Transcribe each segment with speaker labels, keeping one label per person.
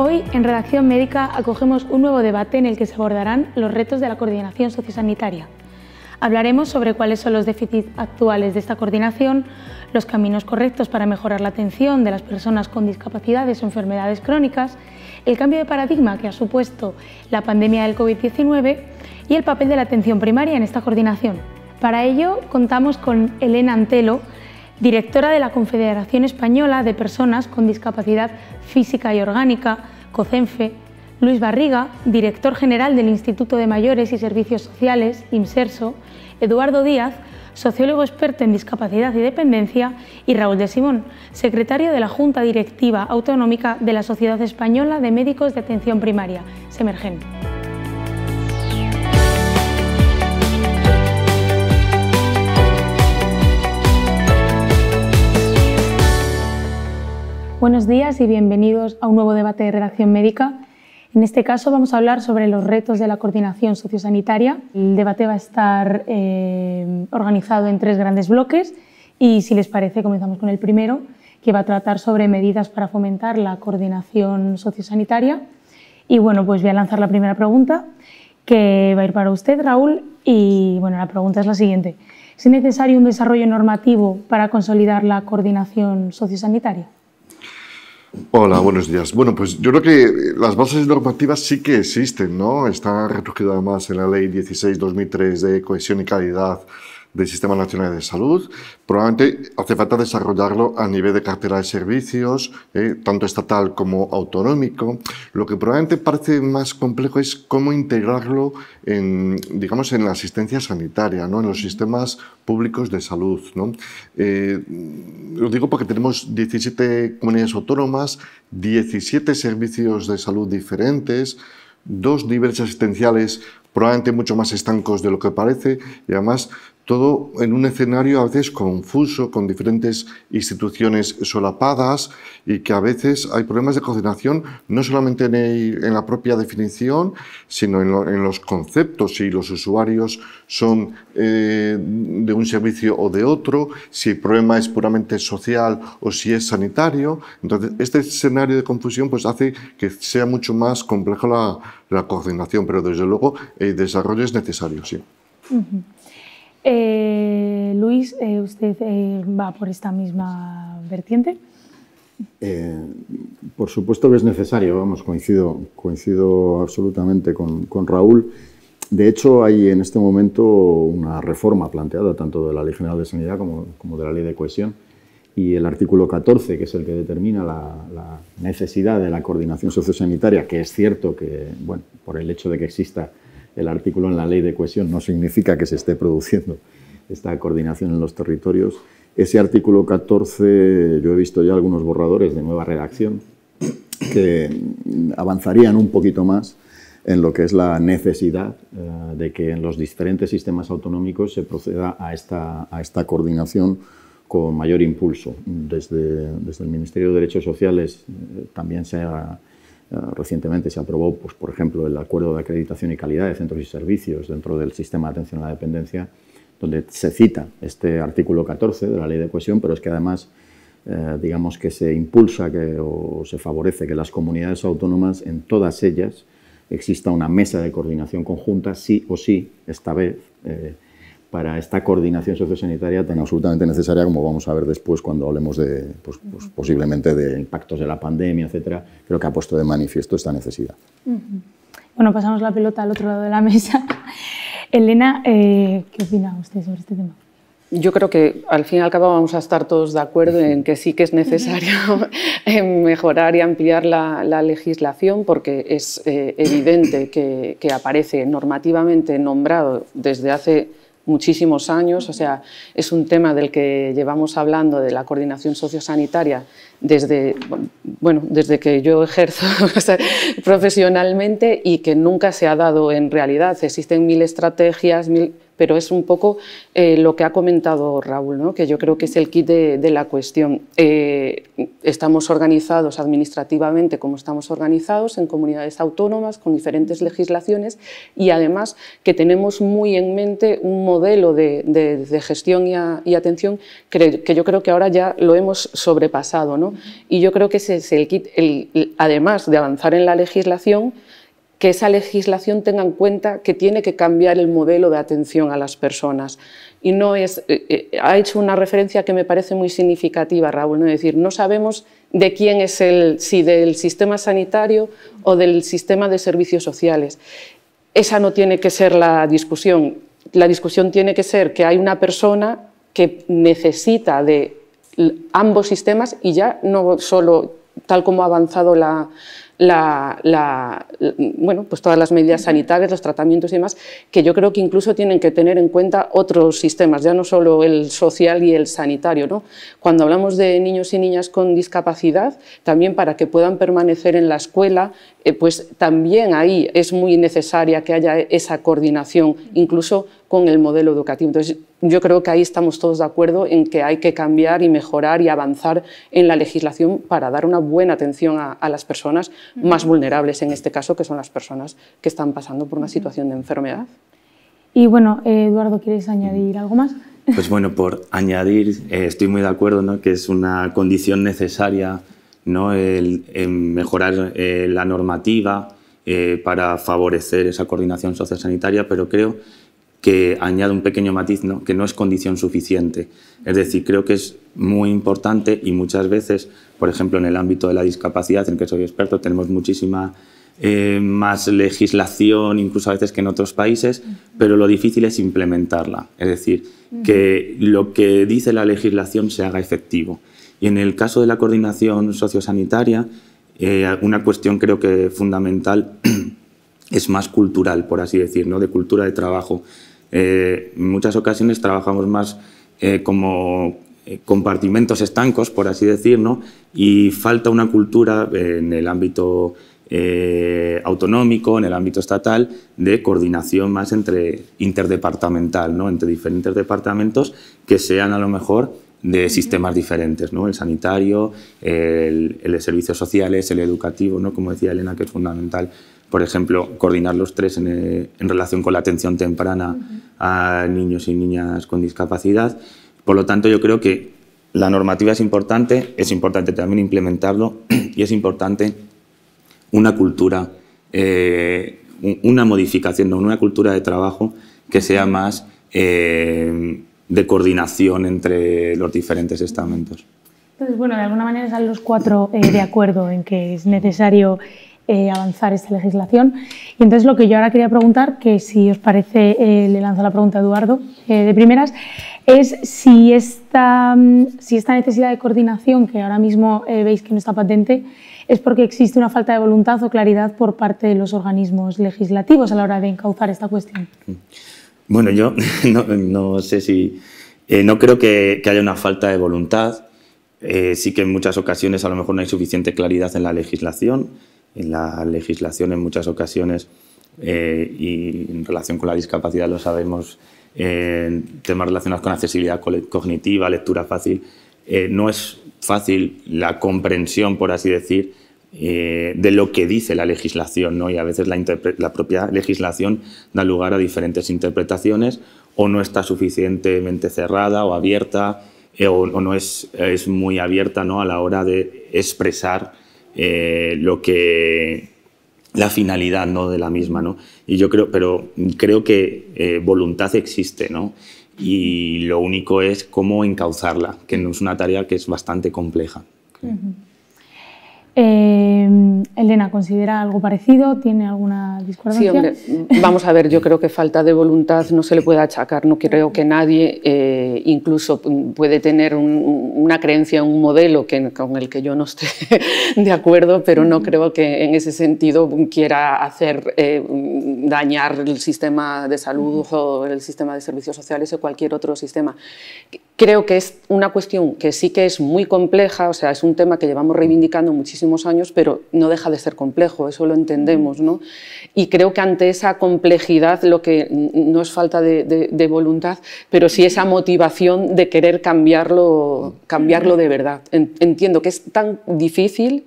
Speaker 1: Hoy en Redacción Médica acogemos un nuevo debate en el que se abordarán los retos de la coordinación sociosanitaria. Hablaremos sobre cuáles son los déficits actuales de esta coordinación, los caminos correctos para mejorar la atención de las personas con discapacidades o enfermedades crónicas, el cambio de paradigma que ha supuesto la pandemia del COVID-19 y el papel de la atención primaria en esta coordinación. Para ello contamos con Elena Antelo, directora de la Confederación Española de Personas con Discapacidad Física y Orgánica, COCENFE, Luis Barriga, director general del Instituto de Mayores y Servicios Sociales, IMSERSO, Eduardo Díaz, sociólogo experto en discapacidad y dependencia, y Raúl de Simón, secretario de la Junta Directiva Autonómica de la Sociedad Española de Médicos de Atención Primaria, SEMERGEN. Buenos días y bienvenidos a un nuevo debate de redacción médica. En este caso vamos a hablar sobre los retos de la coordinación sociosanitaria. El debate va a estar eh, organizado en tres grandes bloques y si les parece comenzamos con el primero, que va a tratar sobre medidas para fomentar la coordinación sociosanitaria. Y bueno, pues voy a lanzar la primera pregunta que va a ir para usted, Raúl. Y bueno, la pregunta es la siguiente. ¿Es necesario un desarrollo normativo para consolidar la coordinación sociosanitaria?
Speaker 2: Hola, buenos días. Bueno, pues yo creo que las bases normativas sí que existen, ¿no? Está recogido además en la Ley 16-2003 de Cohesión y Calidad del Sistema Nacional de Salud. Probablemente hace falta desarrollarlo a nivel de cartera de servicios, eh, tanto estatal como autonómico. Lo que probablemente parece más complejo es cómo integrarlo en, digamos, en la asistencia sanitaria, ¿no? en los sistemas públicos de salud. ¿no? Eh, lo digo porque tenemos 17 comunidades autónomas, 17 servicios de salud diferentes, dos niveles asistenciales probablemente mucho más estancos de lo que parece y además todo en un escenario a veces confuso, con diferentes instituciones solapadas y que a veces hay problemas de coordinación no solamente en, la propia definición, sino en, los conceptos, si los usuarios son eh, de un servicio o de otro, si el problema es puramente social o si es sanitario. Entonces, este escenario de confusión pues, hace que sea mucho más compleja la, coordinación, pero desde luego el desarrollo es necesario, sí.
Speaker 1: Eh, Luis, eh, ¿usted eh, va por esta misma vertiente?
Speaker 3: por supuesto que es necesario, vamos, coincido, coincido absolutamente con, Raúl. De hecho, hay en este momento una reforma planteada tanto de la Ley General de Sanidad como, de la Ley de Cohesión y el artículo 14, que es el que determina la, la, necesidad de la coordinación sociosanitaria, que es cierto que, bueno, por el hecho de que exista el artículo en la ley de cohesión no significa que se esté produciendo esta coordinación en los territorios. Ese artículo 14, yo he visto ya algunos borradores de nueva redacción que avanzarían un poquito más en lo que es la necesidad eh, de que en los diferentes sistemas autonómicos se proceda a esta, a esta coordinación con mayor impulso. Desde, desde el Ministerio de Derechos Sociales eh, también se ha recientemente se aprobó, pues, por ejemplo, el acuerdo de acreditación y calidad de centros y servicios dentro del sistema de atención a la dependencia, donde se cita este artículo 14 de la ley de cohesión, pero es que además, eh, digamos que se impulsa que, o se favorece que las comunidades autónomas, en todas ellas, exista una mesa de coordinación conjunta, sí o sí, esta vez, eh, para esta coordinación sociosanitaria tan absolutamente necesaria como vamos a ver después cuando hablemos de, pues, pues, posiblemente de impactos de la pandemia, etcétera, creo que ha puesto de manifiesto esta necesidad.
Speaker 1: Bueno, pasamos la pelota al otro lado de la mesa. Elena, eh, ¿qué opina usted sobre este tema?
Speaker 4: Yo creo que al fin y al cabo vamos a estar todos de acuerdo en que sí que es necesario mejorar y ampliar la, legislación porque es eh, evidente que, que, aparece normativamente nombrado desde hace muchísimos años, o sea, es un tema del que llevamos hablando de la coordinación sociosanitaria desde, bueno, desde que yo ejerzo profesionalmente y que nunca se ha dado en realidad. Existen mil estrategias, mil pero es un poco eh, lo que ha comentado Raúl, ¿no? que yo creo que es el kit de, la cuestión. Eh, estamos organizados administrativamente como estamos organizados en comunidades autónomas con diferentes legislaciones y además que tenemos muy en mente un modelo de, gestión y, atención que, yo creo que ahora ya lo hemos sobrepasado. ¿no? Y yo creo que ese es el kit, además de avanzar en la legislación, que esa legislación tenga en cuenta que tiene que cambiar el modelo de atención a las personas. Y no es, eh, eh, ha hecho una referencia que me parece muy significativa, Raúl, ¿no? es decir, no sabemos de quién es el, si del sistema sanitario o del sistema de servicios sociales. Esa no tiene que ser la discusión. La discusión tiene que ser que hay una persona que necesita de ambos sistemas y ya no solo tal como ha avanzado la, la, bueno, pues todas las medidas sanitarias, los tratamientos y demás, que yo creo que incluso tienen que tener en cuenta otros sistemas, ya no solo el social y el sanitario. ¿no? Cuando hablamos de niños y niñas con discapacidad, también para que puedan permanecer en la escuela, pues también ahí es muy necesaria que haya esa coordinación, incluso con el modelo educativo. Entonces, yo creo que ahí estamos todos de acuerdo en que hay que cambiar y mejorar y avanzar en la legislación para dar una buena atención a, las personas más vulnerables, en este caso, que son las personas que están pasando por una situación de enfermedad.
Speaker 1: Y bueno, Eduardo, ¿quieres añadir algo más?
Speaker 5: Pues bueno, por añadir, eh, estoy muy de acuerdo ¿no? que es una condición necesaria ¿no? el, mejorar eh, la normativa eh, para favorecer esa coordinación sociosanitaria, pero creo que añade un pequeño matiz, ¿no? que no es condición suficiente. Es decir, creo que es muy importante y muchas veces, por ejemplo, en el ámbito de la discapacidad, en el que soy experto, tenemos muchísima eh, más legislación, incluso a veces que en otros países, pero lo difícil es implementarla. Es decir, que lo que dice la legislación se haga efectivo. Y en el caso de la coordinación sociosanitaria, eh, una cuestión creo que fundamental es más cultural, por así decir, ¿no? de cultura de trabajo. Eh, en muchas ocasiones trabajamos más eh, como compartimentos estancos, por así decir, y falta una cultura en el ámbito autonómico, en el ámbito estatal, de coordinación más entre interdepartamental, ¿no? entre diferentes departamentos que sean a lo mejor de sistemas diferentes, ¿no? el sanitario, el, el de servicios sociales, el educativo, ¿no? como decía Elena, que es fundamental por ejemplo, coordinar los tres en, relación con la atención temprana a niños y niñas con discapacidad. Por lo tanto, yo creo que la normativa es importante, es importante también implementarlo y es importante una cultura, eh, una modificación, una cultura de trabajo que sea más eh, de coordinación entre los diferentes estamentos.
Speaker 1: Entonces, bueno, de alguna manera están los cuatro eh, de acuerdo en que es necesario eh, avanzar esta legislación. Y entonces lo que yo ahora quería preguntar, que si os parece, eh, le lanzo la pregunta a Eduardo eh, de primeras, es si esta, mm, si esta necesidad de coordinación, que ahora mismo veis que no está patente, es porque existe una falta de voluntad o claridad por parte de los organismos legislativos a la hora de encauzar esta cuestión.
Speaker 5: Bueno, yo no, sé si... no creo que, haya una falta de voluntad. sí que en muchas ocasiones a lo mejor no hay suficiente claridad en la legislación en la legislación en muchas ocasiones eh, y en relación con la discapacidad lo sabemos, en temas relacionados con accesibilidad cognitiva, lectura fácil, eh, no es fácil la comprensión, por así decir, eh, de lo que dice la legislación, ¿no? y a veces la, propia legislación da lugar a diferentes interpretaciones o no está suficientemente cerrada o abierta o, o, no es, es muy abierta ¿no? a la hora de expresar eh, lo que la finalidad ¿no? de la misma. ¿no? Y yo creo, pero creo que eh, voluntad existe, ¿no? Y lo único es cómo encauzarla, que no es una tarea que es bastante compleja.
Speaker 1: Eh, Elena, ¿considera algo parecido? ¿Tiene alguna discordancia?
Speaker 4: Sí, hombre, vamos a ver, yo creo que falta de voluntad no se le puede achacar. No creo que nadie, eh, incluso puede tener una creencia, un modelo que, con el que yo no esté de acuerdo, pero no creo que en ese sentido quiera hacer eh, dañar el sistema de salud o el sistema de servicios sociales o cualquier otro sistema Creo que es una cuestión que sí que es muy compleja, o sea, es un tema que llevamos reivindicando muchísimos años, pero no deja de ser complejo, eso lo entendemos, ¿no? Y creo que ante esa complejidad lo que no es falta de, voluntad, pero sí esa motivación de querer cambiarlo, cambiarlo de verdad. Entiendo que es tan difícil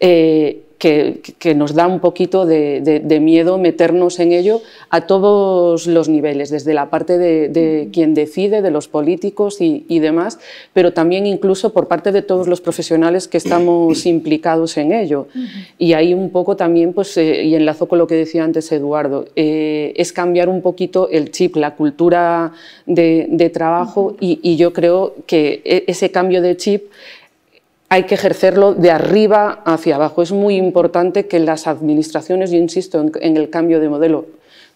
Speaker 4: eh, que, nos da un poquito de, miedo meternos en ello a todos los niveles, desde la parte de, quien decide, de los políticos y, demás, pero también incluso por parte de todos los profesionales que estamos implicados en ello. Y ahí un poco también, pues, eh, y enlazo con lo que decía antes Eduardo, eh, es cambiar un poquito el chip, la cultura de, trabajo y, y yo creo que e, ese cambio de chip hay que ejercerlo de arriba hacia abajo. Es muy importante que las administraciones, yo insisto en, el cambio de modelo,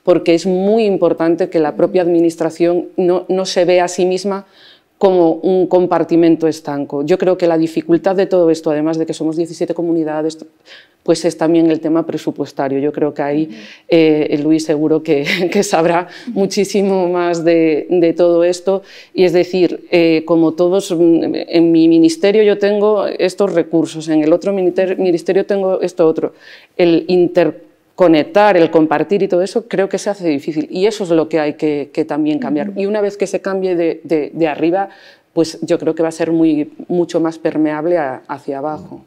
Speaker 4: porque es muy importante que la propia administración no, no se vea a sí misma como un compartimento estanco. Yo creo que la dificultad de todo esto, además de que somos 17 comunidades, pues es también el tema presupuestario. Yo creo que ahí eh, Luis seguro que, sabrá muchísimo más de, todo esto. Y es decir, eh, como todos, en mi ministerio yo tengo estos recursos, en el otro ministerio tengo esto otro. El interconectar, el compartir y todo eso, creo que se hace difícil. Y eso es lo que hay que, también cambiar. Y una vez que se cambie de, arriba, pues yo creo que va a ser muy, mucho más permeable hacia abajo.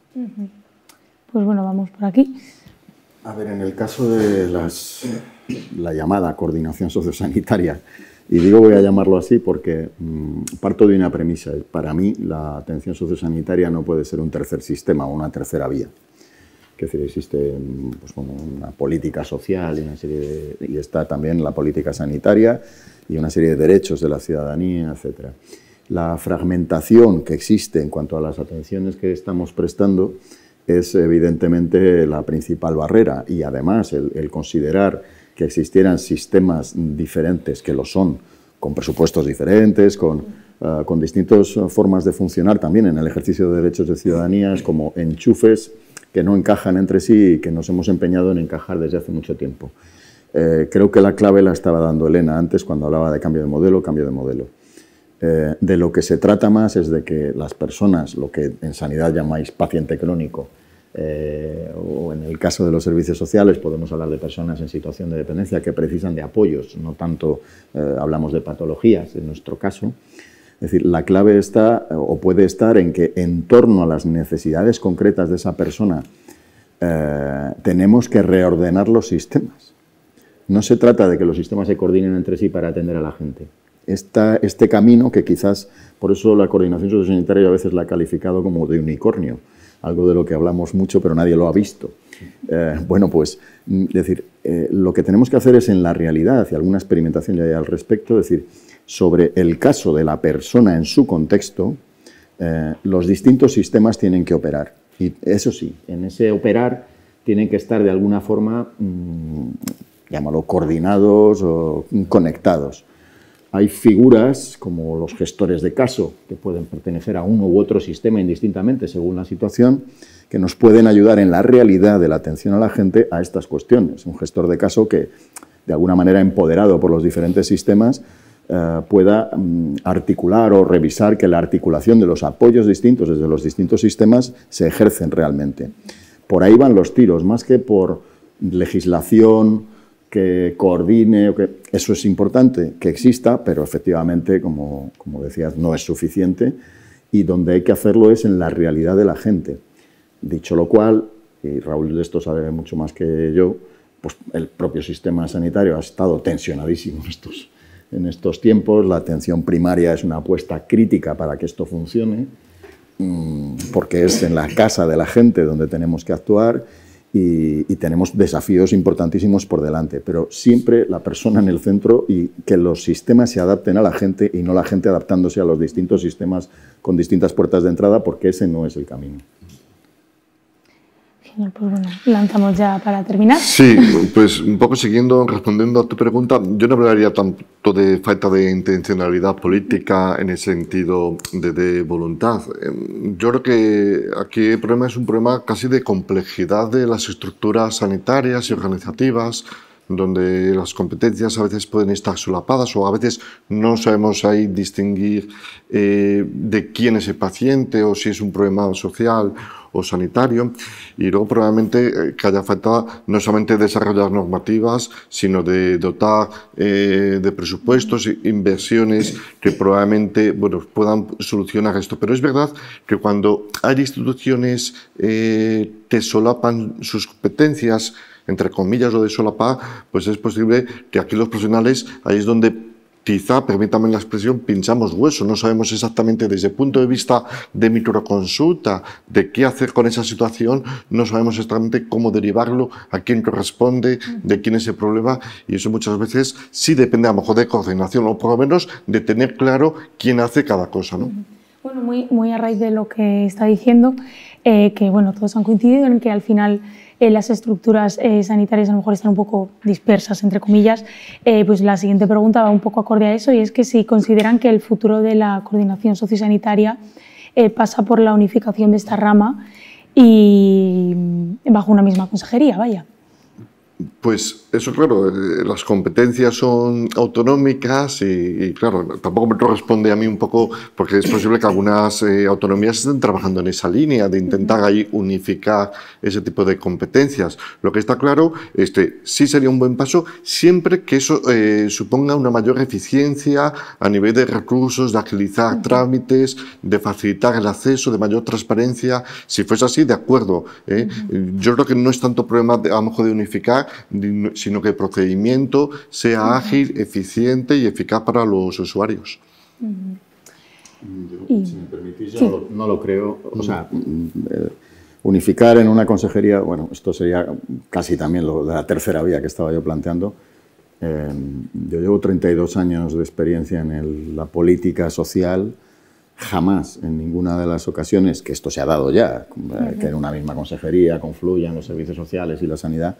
Speaker 1: Pues bueno, vamos por aquí.
Speaker 3: A ver, en el caso de las, la llamada coordinación sociosanitaria, y digo voy a llamarlo así porque mm, parto de una premisa. Para mí la atención sociosanitaria no puede ser un tercer sistema o una tercera vía. Es decir, existe mm, pues, una política social y, una serie de, y está también la política sanitaria y una serie de derechos de la ciudadanía, etc. La fragmentación que existe en cuanto a las atenciones que estamos prestando es evidentemente la principal barrera y además el, considerar que existieran sistemas diferentes, que lo son, con presupuestos diferentes, con, uh, con distintas formas de funcionar también en el ejercicio de derechos de ciudadanía, es como enchufes que no encajan entre sí y que nos hemos empeñado en encajar desde hace mucho tiempo. Eh, creo que la clave la estaba dando Elena antes cuando hablaba de cambio de modelo, cambio de modelo. Eh, de lo que se trata más es de que las personas, lo que en sanidad llamáis paciente crónico, eh, o en el caso de los servicios sociales podemos hablar de personas en situación de dependencia que precisan de apoyos, no tanto eh, hablamos de patologías en nuestro caso. Es decir, la clave está o puede estar en que en torno a las necesidades concretas de esa persona tenemos que reordenar los sistemas. No se trata de que los sistemas se coordinen entre sí para atender a la gente este camino que quizás, por eso la coordinación sociosanitaria a veces la ha calificado como de unicornio, algo de lo que hablamos mucho pero nadie lo ha visto. Eh, bueno, pues, mm, decir, eh, lo que tenemos que hacer es en la realidad, y alguna experimentación ya al respecto, es decir, sobre el caso de la persona en su contexto, eh, los distintos sistemas tienen que operar. Y eso sí, en ese operar tienen que estar de alguna forma, mm, llámalo, coordinados o conectados. Hay figuras como los gestores de caso, que pueden pertenecer a uno u otro sistema indistintamente según la situación, que nos pueden ayudar en la realidad de la atención a la gente a estas cuestiones. Un gestor de caso que, de alguna manera empoderado por los diferentes sistemas, eh, pueda mm, articular o revisar que la articulación de los apoyos distintos desde los distintos sistemas se ejercen realmente. Por ahí van los tiros, más que por legislación, que coordine, o que, eso es importante que exista, pero efectivamente, como, como decías, no es suficiente y donde hay que hacerlo es en la realidad de la gente. Dicho lo cual, y Raúl de esto sabe mucho más que yo, pues el propio sistema sanitario ha estado tensionadísimo en estos, en estos tiempos, la atención primaria es una apuesta crítica para que esto funcione, mm, porque es en la casa de la gente donde tenemos que actuar y, tenemos desafíos importantísimos por delante, pero siempre la persona en el centro y que los sistemas se adapten a la gente y no la gente adaptándose a los distintos sistemas con distintas puertas de entrada, porque ese no es el camino
Speaker 1: pues bueno, lanzamos ya para terminar.
Speaker 2: Sí, pues un poco siguiendo, respondiendo a tu pregunta, yo no hablaría tanto de falta de intencionalidad política en el sentido de, voluntad. Em, yo creo que aquí el problema es un problema casi de complejidad de las estructuras sanitarias y organizativas donde las competencias a veces pueden estar solapadas o a veces no sabemos ahí distinguir eh, de quién es el paciente o si es un problema social o sanitario. Y luego probablemente eh, que haya falta no solamente desarrollar normativas sino de dotar eh, de presupuestos e inversiones que probablemente bueno, puedan solucionar esto. Pero es verdad que cuando hay instituciones eh, que solapan sus competencias entre comillas o de solapar pues es posible que aquí los profesionales ahí es donde quizá, permítame la expresión, pinchamos hueso, no sabemos exactamente desde el punto de vista de microconsulta, de qué hacer con esa situación, no sabemos exactamente cómo derivarlo, a quién corresponde, de quién es el problema, y eso muchas veces sí depende a lo mejor de coordinación, o por lo menos de tener claro quién hace cada cosa. ¿no?
Speaker 1: Bueno, muy, a raíz de lo que está diciendo, eh, que bueno, todos han coincidido en que al final eh, las estructuras eh, sanitarias a lo mejor están un poco dispersas, entre comillas, eh, pues la siguiente pregunta va un poco acorde a eso y es que si consideran que el futuro de la coordinación sociosanitaria pasa por la unificación de esta rama y bajo una misma consejería, vaya.
Speaker 2: Pues eso, claro, eh, las competencias son autonómicas y, claro, tampoco me corresponde a mí un poco, porque es posible que algunas eh, autonomías estén trabajando en esa línea de intentar ahí unificar ese tipo de competencias. Lo que está claro es que sí sería un buen paso siempre que eso eh, suponga una mayor eficiencia a nivel de recursos, de agilizar trámites, de facilitar el acceso, de mayor transparencia. Si fuese así, de acuerdo. Yo creo que no es tanto problema de, a lo mejor de unificar, sino que el procedimiento sea ágil, eficiente y eficaz para los usuarios.
Speaker 3: si me permitís, no, lo, creo. O sea, eh, unificar en una consejería, bueno, esto sería casi también lo de la tercera vía que estaba yo planteando. Eh, yo llevo 32 años de experiencia en la política social. Jamás, en ninguna de las ocasiones que esto se ha dado ya, que en una misma consejería confluyan los servicios sociales y la sanidad,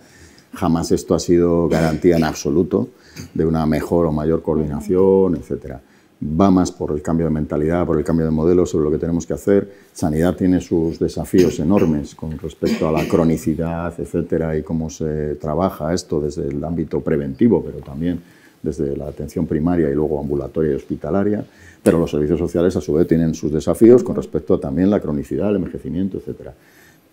Speaker 3: Jamás esto ha sido garantía en absoluto de una mejor o mayor coordinación, etc. Va más por el cambio de mentalidad, por el cambio de modelo sobre lo que tenemos que hacer. Sanidad tiene sus desafíos enormes con respecto a la cronicidad, etcétera, y cómo se trabaja esto desde el ámbito preventivo, pero también desde la atención primaria y luego ambulatoria y hospitalaria. Pero los servicios sociales, a su vez, tienen sus desafíos con respecto a también la cronicidad, el envejecimiento, etcétera.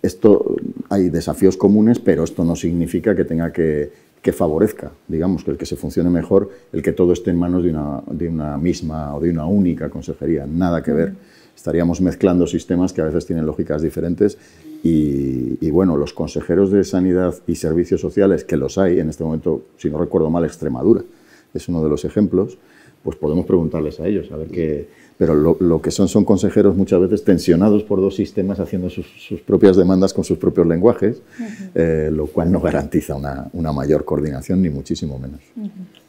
Speaker 3: Esto, hay desafíos comunes, pero esto no significa que tenga que, que favorezca, digamos, que el que se funcione mejor, el que todo esté en manos de una, de una misma o de una única consejería. Nada que ver. Estaríamos mezclando sistemas que a veces tienen lógicas diferentes y, y, bueno, los consejeros de sanidad y servicios sociales, que los hay en este momento, si no recuerdo mal, Extremadura es uno de los ejemplos, pues podemos preguntarles a ellos, a ver qué, pero lo, que son son consejeros muchas veces tensionados por dos sistemas haciendo sus, propias demandas con sus propios lenguajes, eh, lo cual no garantiza una, una, mayor coordinación ni muchísimo menos.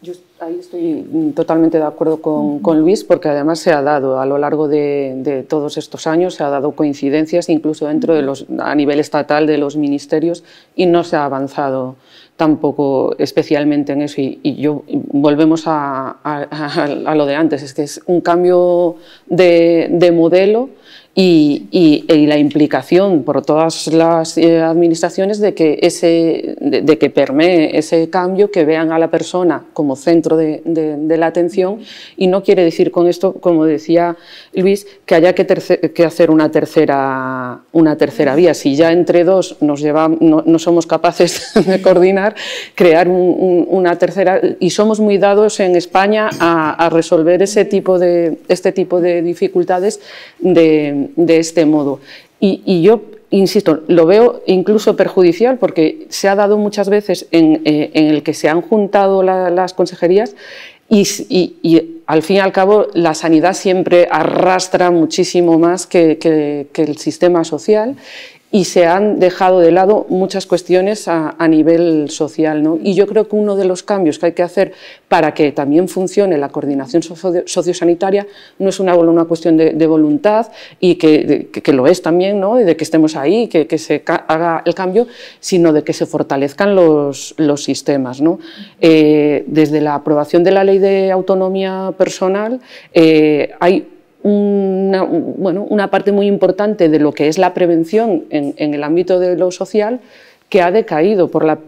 Speaker 4: Yo ahí estoy totalmente de acuerdo con, con, Luis porque además se ha dado a lo largo de, de, todos estos años, se ha dado coincidencias incluso dentro de los, a nivel estatal de los ministerios y no se ha avanzado tampoco especialmente en eso. Y, yo volvemos a, a, lo de antes, es que es un cambio de modelo y, la implicación por todas las eh, administraciones de que, ese, de, que permee ese cambio, que vean a la persona como centro de, la atención y no quiere decir con esto, como decía Luis, que haya que, que hacer una tercera, una tercera vía. Si ya entre dos nos lleva, no, somos capaces de coordinar, crear una tercera y somos muy dados en España a, a resolver ese tipo de, este tipo de dificultades de de este modo. Y, yo, insisto, lo veo incluso perjudicial porque se ha dado muchas veces en, eh, el que se han juntado las consejerías y, al fin y al cabo la sanidad siempre arrastra muchísimo más que, que el sistema social y se han dejado de lado muchas cuestiones a, nivel social. ¿no? Y yo creo que uno de los cambios que hay que hacer para que también funcione la coordinación sociosanitaria no es una, cuestión de, voluntad y que, que, lo es también, ¿no? de que estemos ahí, que, que se haga el cambio, sino de que se fortalezcan los, los sistemas. ¿no? Eh, desde la aprobación de la ley de autonomía personal eh, hay una, bueno, una parte muy importante de lo que es la prevención en, el ámbito de lo social que ha decaído por la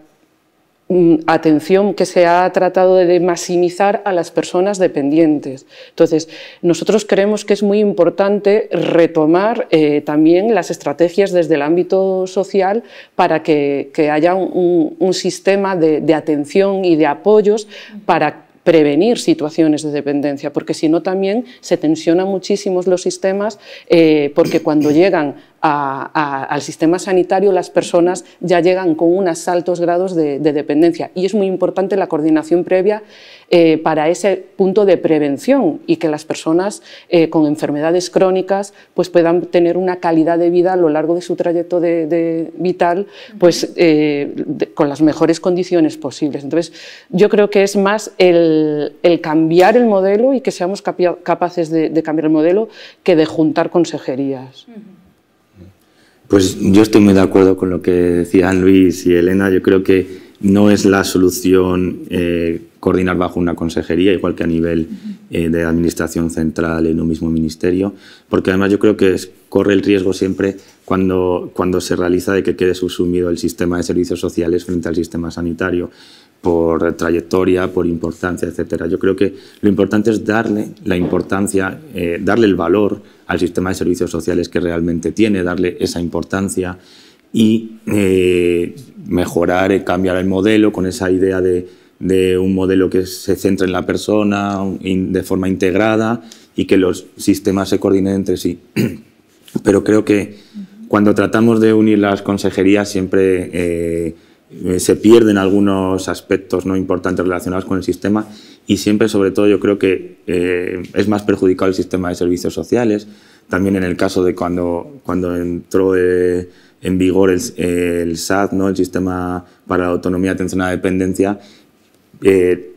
Speaker 4: Mm, atención que se ha tratado de maximizar a las personas dependientes. Entonces, nosotros creemos que es muy importante retomar eh, también las estrategias desde el ámbito social para que, haya un, sistema de, atención y de apoyos para prevenir situaciones de dependencia, porque si no también se tensionan muchísimo los sistemas, eh, porque cuando llegan al sistema sanitario las personas ya llegan con unos altos grados de, dependencia y es muy importante la coordinación previa eh, para ese punto de prevención y que las personas eh, con enfermedades crónicas pues puedan tener una calidad de vida a lo largo de su trayecto de, vital pues, eh, con las mejores condiciones posibles. Entonces, yo creo que es más el, cambiar el modelo y que seamos capaces de, cambiar el modelo que de juntar consejerías.
Speaker 5: Pues yo estoy muy de acuerdo con lo que decían Luis y Elena. Yo creo que no es la solución eh, coordinar bajo una consejería, igual que a nivel eh, de administración central en un mismo ministerio, porque además yo creo que corre el riesgo siempre cuando, cuando se realiza de que quede subsumido el sistema de servicios sociales frente al sistema sanitario por trayectoria, por importancia, etcétera. Yo creo que lo importante es darle la importancia, eh, darle el valor al sistema de servicios sociales que realmente tiene, darle esa importancia y eh, mejorar, eh, cambiar el modelo con esa idea de, un modelo que se centre en la persona de forma integrada y que los sistemas se coordinen entre sí. Pero creo que cuando tratamos de unir las consejerías siempre eh, se pierden algunos aspectos no importantes relacionados con el sistema y siempre, sobre todo, yo creo que eh, es más perjudicado el sistema de servicios sociales. También en el caso de cuando, cuando entró eh, en vigor el, el, SAT, ¿no? el Sistema para la Autonomía, Atención a la Dependencia,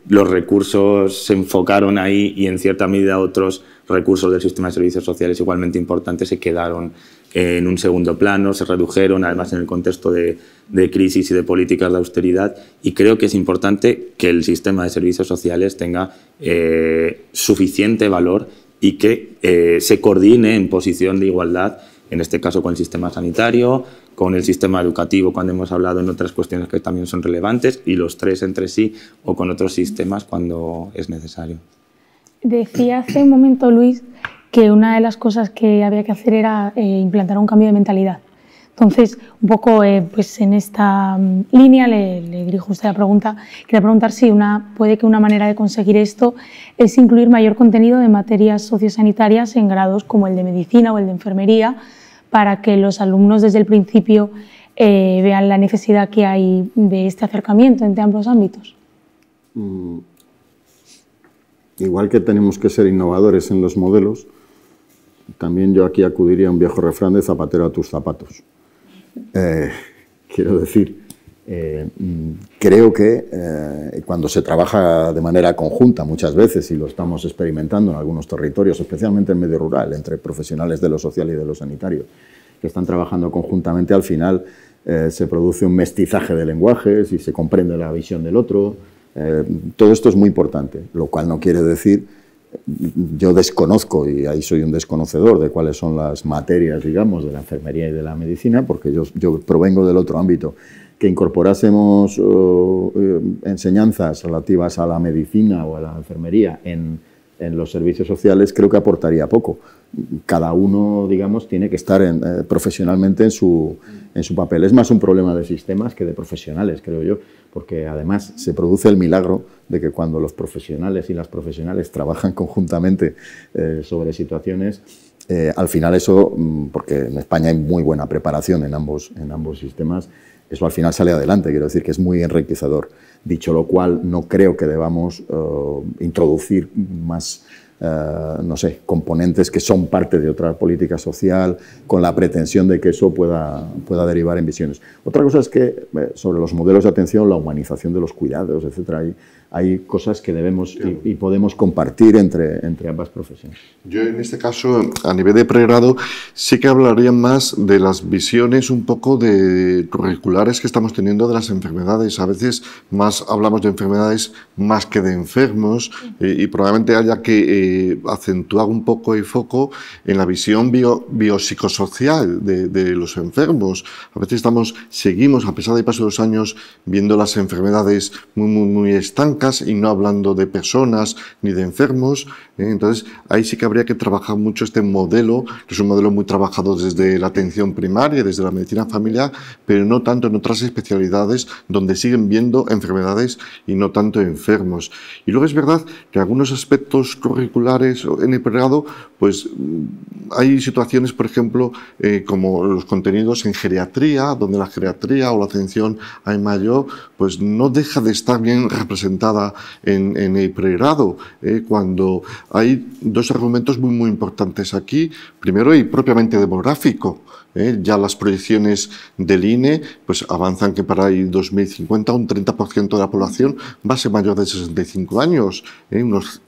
Speaker 5: los recursos se enfocaron ahí y en cierta medida otros recursos del sistema de servicios sociales igualmente importantes se quedaron en un segundo plano, se redujeron, además en el contexto de, crisis y de políticas de austeridad, y creo que es importante que el sistema de servicios sociales tenga eh, suficiente valor y que eh, se coordine en posición de igualdad, en este caso con el sistema sanitario, con el sistema educativo, cuando hemos hablado en otras cuestiones que también son relevantes, y los tres entre sí, o con otros sistemas cuando es necesario.
Speaker 1: Decía hace un momento, Luis, que una de las cosas que había que hacer era eh, implantar un cambio de mentalidad. Entonces, un poco eh, pues en esta mm, línea le, dirijo usted la pregunta. Quería preguntar si una, puede que una manera de conseguir esto es incluir mayor contenido de materias sociosanitarias en grados como el de medicina o el de enfermería, para que los alumnos desde el principio eh, vean la necesidad que hay de este acercamiento entre ambos ámbitos. Mm,
Speaker 3: igual que tenemos que ser innovadores en los modelos, también yo aquí acudiría a un viejo refrán de zapatero a tus zapatos. Eh, quiero decir, eh, mm, creo que eh, cuando se trabaja de manera conjunta muchas veces, y lo estamos experimentando en algunos territorios, especialmente en medio rural, entre profesionales de lo social y de lo sanitario, que están trabajando conjuntamente, al final se produce un mestizaje de lenguajes y se comprende la visión del otro. Todo esto es muy importante, lo cual no quiere decir yo desconozco, y ahí soy un desconocedor de cuáles son las materias, digamos, de la enfermería y de la medicina, porque yo, yo provengo del otro ámbito. Que incorporásemos eh, enseñanzas relativas a la medicina o a la enfermería en, en, los servicios sociales, creo que aportaría poco. Cada uno, digamos, tiene que estar eh, profesionalmente en su, en su papel. Es más un problema de sistemas que de profesionales, creo yo porque además se produce el milagro de que cuando los profesionales y las profesionales trabajan conjuntamente eh, sobre situaciones, eh, al final eso, mm, porque en España hay muy buena preparación en ambos, en ambos sistemas, eso al final sale adelante, quiero decir que es muy enriquecedor. Dicho lo cual, no creo que debamos eh, introducir más eh, no sé, componentes que son parte de otra política social, con la pretensión de que eso pueda, pueda derivar en visiones. Otra cosa es que eh, sobre los modelos de atención, la humanización de los cuidados, etc., hay hay cosas que debemos y, podemos compartir entre, entre ambas profesiones.
Speaker 2: Yo en este caso, a nivel de pregrado, sí que hablaría más de las visiones un poco de curriculares que estamos teniendo de las enfermedades. A veces más hablamos de enfermedades más que de enfermos eh, y probablemente haya que eh, acentuar un poco el foco en la visión bio, biopsicosocial de, de, los enfermos. A veces estamos, seguimos, a pesar del paso de los años, viendo las enfermedades muy, muy, muy estancas y no hablando de personas ni de enfermos. ¿Eh? Entonces, ahí sí que habría que trabajar mucho este modelo, que es un modelo muy trabajado desde la atención primaria, desde la medicina familiar, pero no tanto en otras especialidades donde siguen viendo enfermedades y no tanto enfermos. Y luego es verdad que algunos aspectos curriculares en el pregrado, pues hay situaciones, por ejemplo, eh, como los contenidos en geriatría, donde la geriatría o la atención a mayor, pues no deja de estar bien representada en, el pregrado, eh, cuando hay dos argumentos muy, muy importantes aquí. Primero, y propiamente demográfico. Eh, ya las proyecciones del INE pues, avanzan que para el 2050 un 30% de la población va a ser mayor de 65 años, eh, unos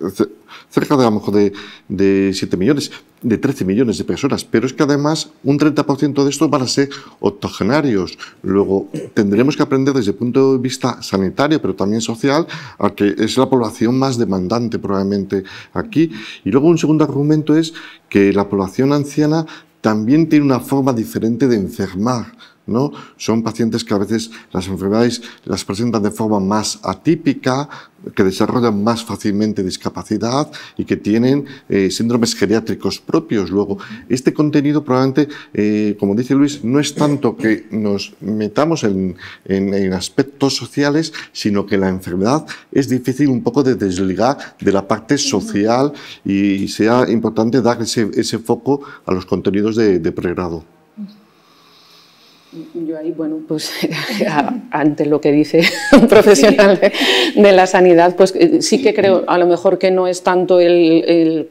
Speaker 2: cerca de a lo mejor de, de 7 millones, de 13 millones de personas, pero es que además un 30% de estos van a ser octogenarios. Luego tendremos que aprender desde el punto de vista sanitario, pero también social, a que es la población más demandante probablemente aquí. Y luego un segundo argumento es que la población anciana también tiene una forma diferente de enfermar. ¿No? Son pacientes que a veces las enfermedades las presentan de forma más atípica, que desarrollan más fácilmente discapacidad y que tienen eh, síndromes geriátricos propios. Luego, este contenido probablemente, eh, como dice Luis, no es tanto que nos metamos en, aspectos sociales, sino que la enfermedad es difícil un poco de desligar de la parte social y sea importante dar ese, foco a los contenidos de pregrado.
Speaker 4: Yo ahí, bueno, pues ante lo que dice un profesional de, la sanidad, pues eh, sí que creo a lo mejor que no es tanto el,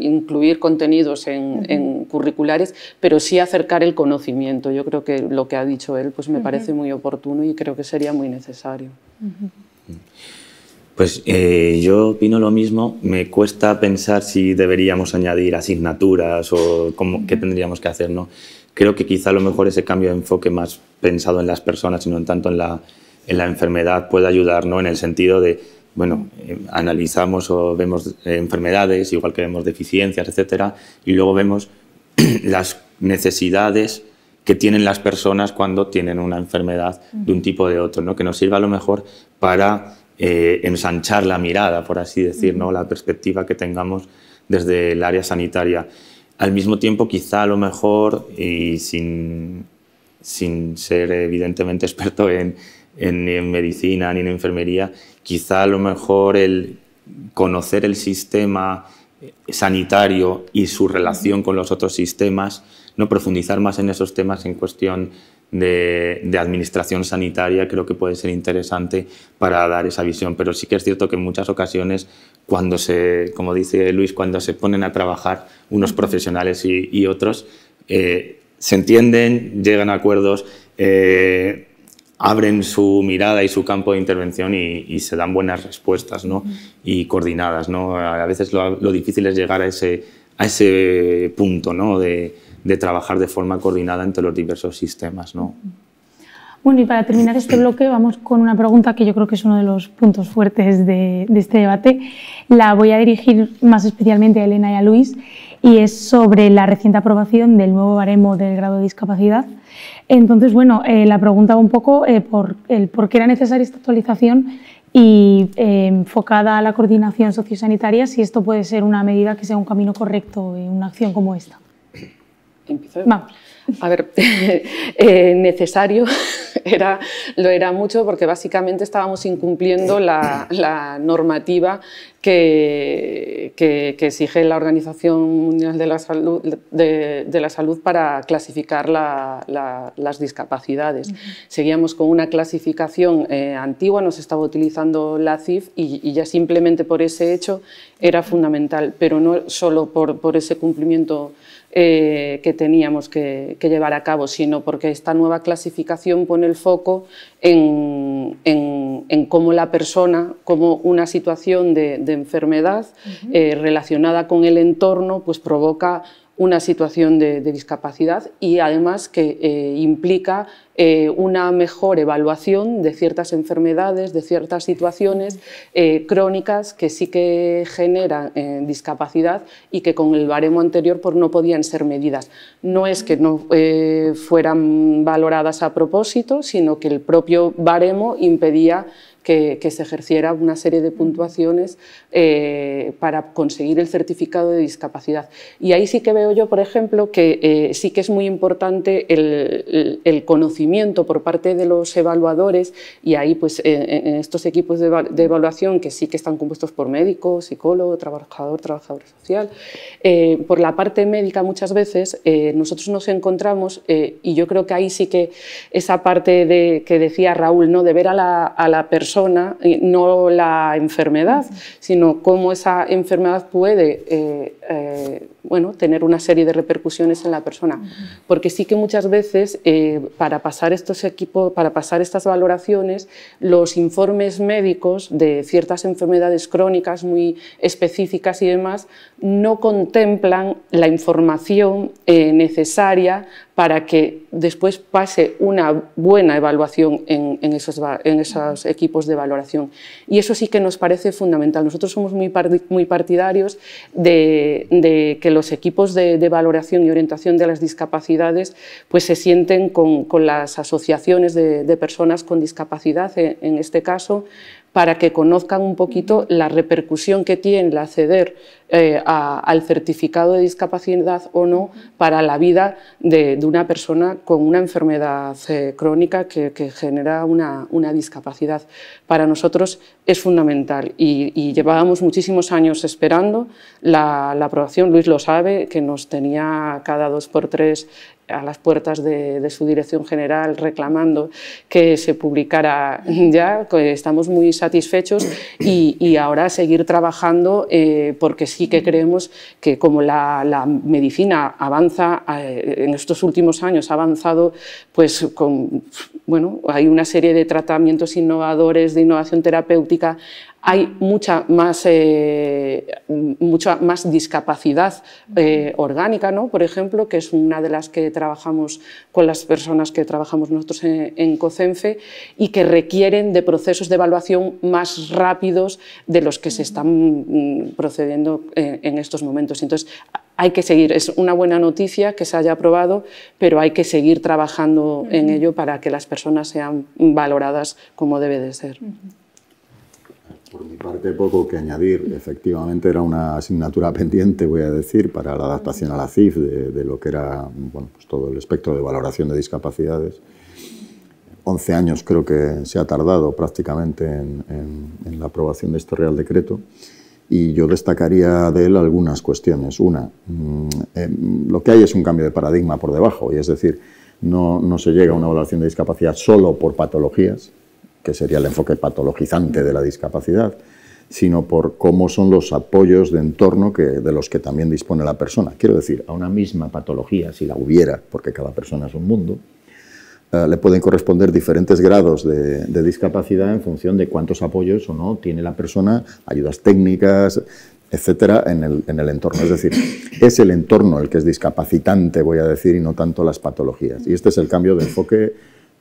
Speaker 4: incluir contenidos en, curriculares, pero sí acercar el conocimiento. Yo creo que lo que ha dicho él pues me parece muy oportuno y creo que sería muy necesario.
Speaker 5: Pues eh, yo opino lo mismo. Me cuesta pensar si deberíamos añadir asignaturas o cómo, qué tendríamos que hacer, ¿no? Creo que quizá a lo mejor ese cambio de enfoque más pensado en las personas y no tanto en la, en la enfermedad puede ayudar, ¿no? En el sentido de, bueno, eh, analizamos o vemos enfermedades, igual que vemos deficiencias, etcétera, y luego vemos las necesidades que tienen las personas cuando tienen una enfermedad de un tipo o de otro, ¿no? que nos sirva a lo mejor para eh, ensanchar la mirada, por así decir, ¿no? la perspectiva que tengamos desde el área sanitaria. Al mismo tiempo, quizá a lo mejor, y sin, sin ser evidentemente experto en, en, medicina ni en enfermería, quizá a lo mejor el conocer el sistema sanitario y su relación con los otros sistemas, no profundizar más en esos temas en cuestión de, de, administración sanitaria creo que puede ser interesante para dar esa visión, pero sí que es cierto que en muchas ocasiones cuando se, como dice Luis, cuando se ponen a trabajar unos profesionales y, otros, eh, se entienden, llegan a acuerdos, eh, abren su mirada y su campo de intervención y, se dan buenas respuestas ¿no? y coordinadas. ¿no? A veces lo, difícil es llegar a ese, a ese punto ¿no? de, de, trabajar de forma coordinada entre los diversos sistemas. ¿no?
Speaker 1: Bueno, y para terminar este bloque vamos con una pregunta que yo creo que es uno de los puntos fuertes de, este debate. La voy a dirigir más especialmente a Elena y a Luis y es sobre la reciente aprobación del nuevo baremo del grado de discapacidad. Entonces, bueno, eh, la pregunta un poco eh, por el por qué era necesaria esta actualización y eh, enfocada a la coordinación sociosanitaria, si esto puede ser una medida que sea un camino correcto en una acción como esta.
Speaker 4: Vamos. A ver, eh, necesario era, lo era mucho porque básicamente estábamos incumpliendo la, normativa que, exige la Organización Mundial de la Salud, de, la Salud para clasificar las discapacidades. Seguíamos con una clasificación eh, antigua, no se estaba utilizando la CIF y, ya simplemente por ese hecho era fundamental, pero no solo por, por ese cumplimiento eh, que, teníamos que, llevar a cabo, sino porque esta nueva clasificación pone el foco en, cómo la persona, cómo una situación de, enfermedad eh, relacionada con el entorno pues provoca una situación de, discapacidad y además que eh, implica eh, una mejor evaluación de ciertas enfermedades, de ciertas situaciones eh, crónicas que sí que generan discapacidad y que con el baremo anterior pues, no podían ser medidas. No es que no fueran valoradas a propósito, sino que el propio baremo impedía que, se ejerciera una serie de puntuaciones eh, para conseguir el certificado de discapacidad. Y ahí sí que veo yo, por ejemplo, que eh, sí que es muy importante el, conocimiento por parte de los evaluadores y ahí pues en, estos equipos de, evaluación que sí que están compuestos por médico, psicólogo, trabajador, trabajador social, eh, por la parte médica muchas veces nosotros nos encontramos y yo creo que ahí sí que esa parte de, que decía Raúl, ¿no? de ver a la, a la persona no la enfermedad, sino cómo esa enfermedad puede eh, eh, bueno, tener una serie de repercusiones en la persona. Porque sí que muchas veces eh, para pasar estos equipos, para pasar estas valoraciones, los informes médicos de ciertas enfermedades crónicas muy específicas y demás no contemplan la información necesaria para que después pase una buena evaluación en, esos, en, esos, equipos de valoración. Y eso sí que nos parece fundamental. Nosotros somos muy, muy partidarios de, que los equipos de, valoración y orientación de las discapacidades pues, se sienten con, las asociaciones de, personas con discapacidad, en este caso, para que conozcan un poquito la repercusión que tiene el acceder eh, al certificado de discapacidad o no para la vida de, una persona con una enfermedad eh, crónica que, genera una, discapacidad. Para nosotros es fundamental y, llevábamos muchísimos años esperando la, la, aprobación, Luis lo sabe, que nos tenía cada dos por tres a las puertas de, su dirección general reclamando que se publicara ya, estamos muy satisfechos y, ahora seguir trabajando eh, porque sí que creemos que como la, medicina avanza, eh, en estos últimos años ha avanzado, pues con, bueno, hay una serie de tratamientos innovadores de innovación terapéutica hay mucha más, eh, mucha más discapacidad eh, orgánica, ¿no? por ejemplo, que es una de las que trabajamos con las personas que trabajamos nosotros en, COCENFE y que requieren de procesos de evaluación más rápidos de los que se están mm, procediendo en, estos momentos. Entonces, hay que seguir, es una buena noticia que se haya aprobado, pero hay que seguir trabajando en ello para que las personas sean valoradas como debe de ser.
Speaker 3: Por mi parte, poco que añadir. Efectivamente, era una asignatura pendiente, voy a decir, para la adaptación a la CIF de, lo que era bueno, pues todo el espectro de valoración de discapacidades. 11 años creo que se ha tardado prácticamente en, la aprobación de este Real Decreto y yo destacaría de él algunas cuestiones. Una, mm, em, lo que hay es un cambio de paradigma por debajo, y es decir, no, no se llega a una evaluación de discapacidad solo por patologías, que sería el enfoque patologizante de la discapacidad, sino por cómo son los apoyos de entorno que, de los que también dispone la persona. Quiero decir, a una misma patología, si la hubiera, porque cada persona es un mundo, eh, le pueden corresponder diferentes grados de, discapacidad en función de cuántos apoyos o no tiene la persona, ayudas técnicas, etcétera, en el, en el entorno. Es decir, es el entorno el que es discapacitante, voy a decir, y no tanto las patologías. Y este es el cambio de enfoque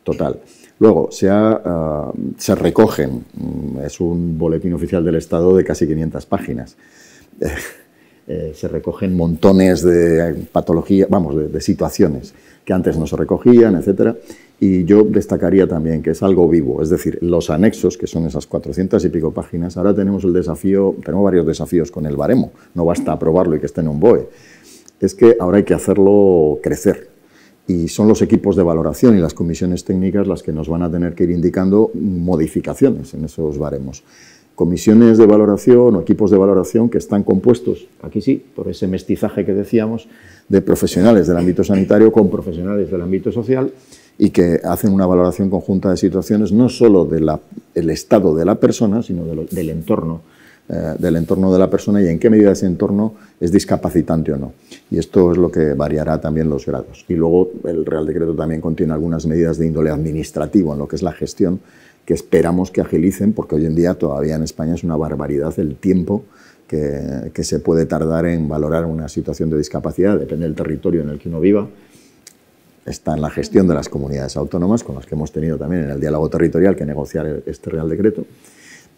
Speaker 3: total. Luego, se, ah, recogen, mm, es un boletín oficial del Estado de casi 500 páginas. Eh, se recogen montones de patologías, vamos, de, situaciones que antes no se recogían, etc. Y yo destacaría también que es algo vivo, es decir, los anexos, que son esas 400 y pico páginas, ahora tenemos el desafío, tenemos varios desafíos con el baremo, no basta aprobarlo y que esté en un BOE, es que ahora hay que hacerlo crecer, y son los equipos de valoración y las comisiones técnicas las que nos van a tener que ir indicando modificaciones en esos baremos. Comisiones de valoración o equipos de valoración que están compuestos, aquí sí, por ese mestizaje que decíamos, de profesionales del ámbito sanitario con profesionales del ámbito social y que hacen una valoración conjunta de situaciones no solo del estado de la persona, sino del entorno eh, del entorno de la persona y en qué medida ese entorno es discapacitante o no. Y esto es lo que variará también los grados. Y luego el Real Decreto también contiene algunas medidas de índole administrativo en lo que es la gestión que esperamos que agilicen, porque hoy en día todavía en España es una barbaridad el tiempo que, que, se puede tardar en valorar una situación de discapacidad, depende del territorio en el que uno viva. Está en la gestión de las comunidades autónomas, con las que hemos tenido también en el diálogo territorial que negociar este Real Decreto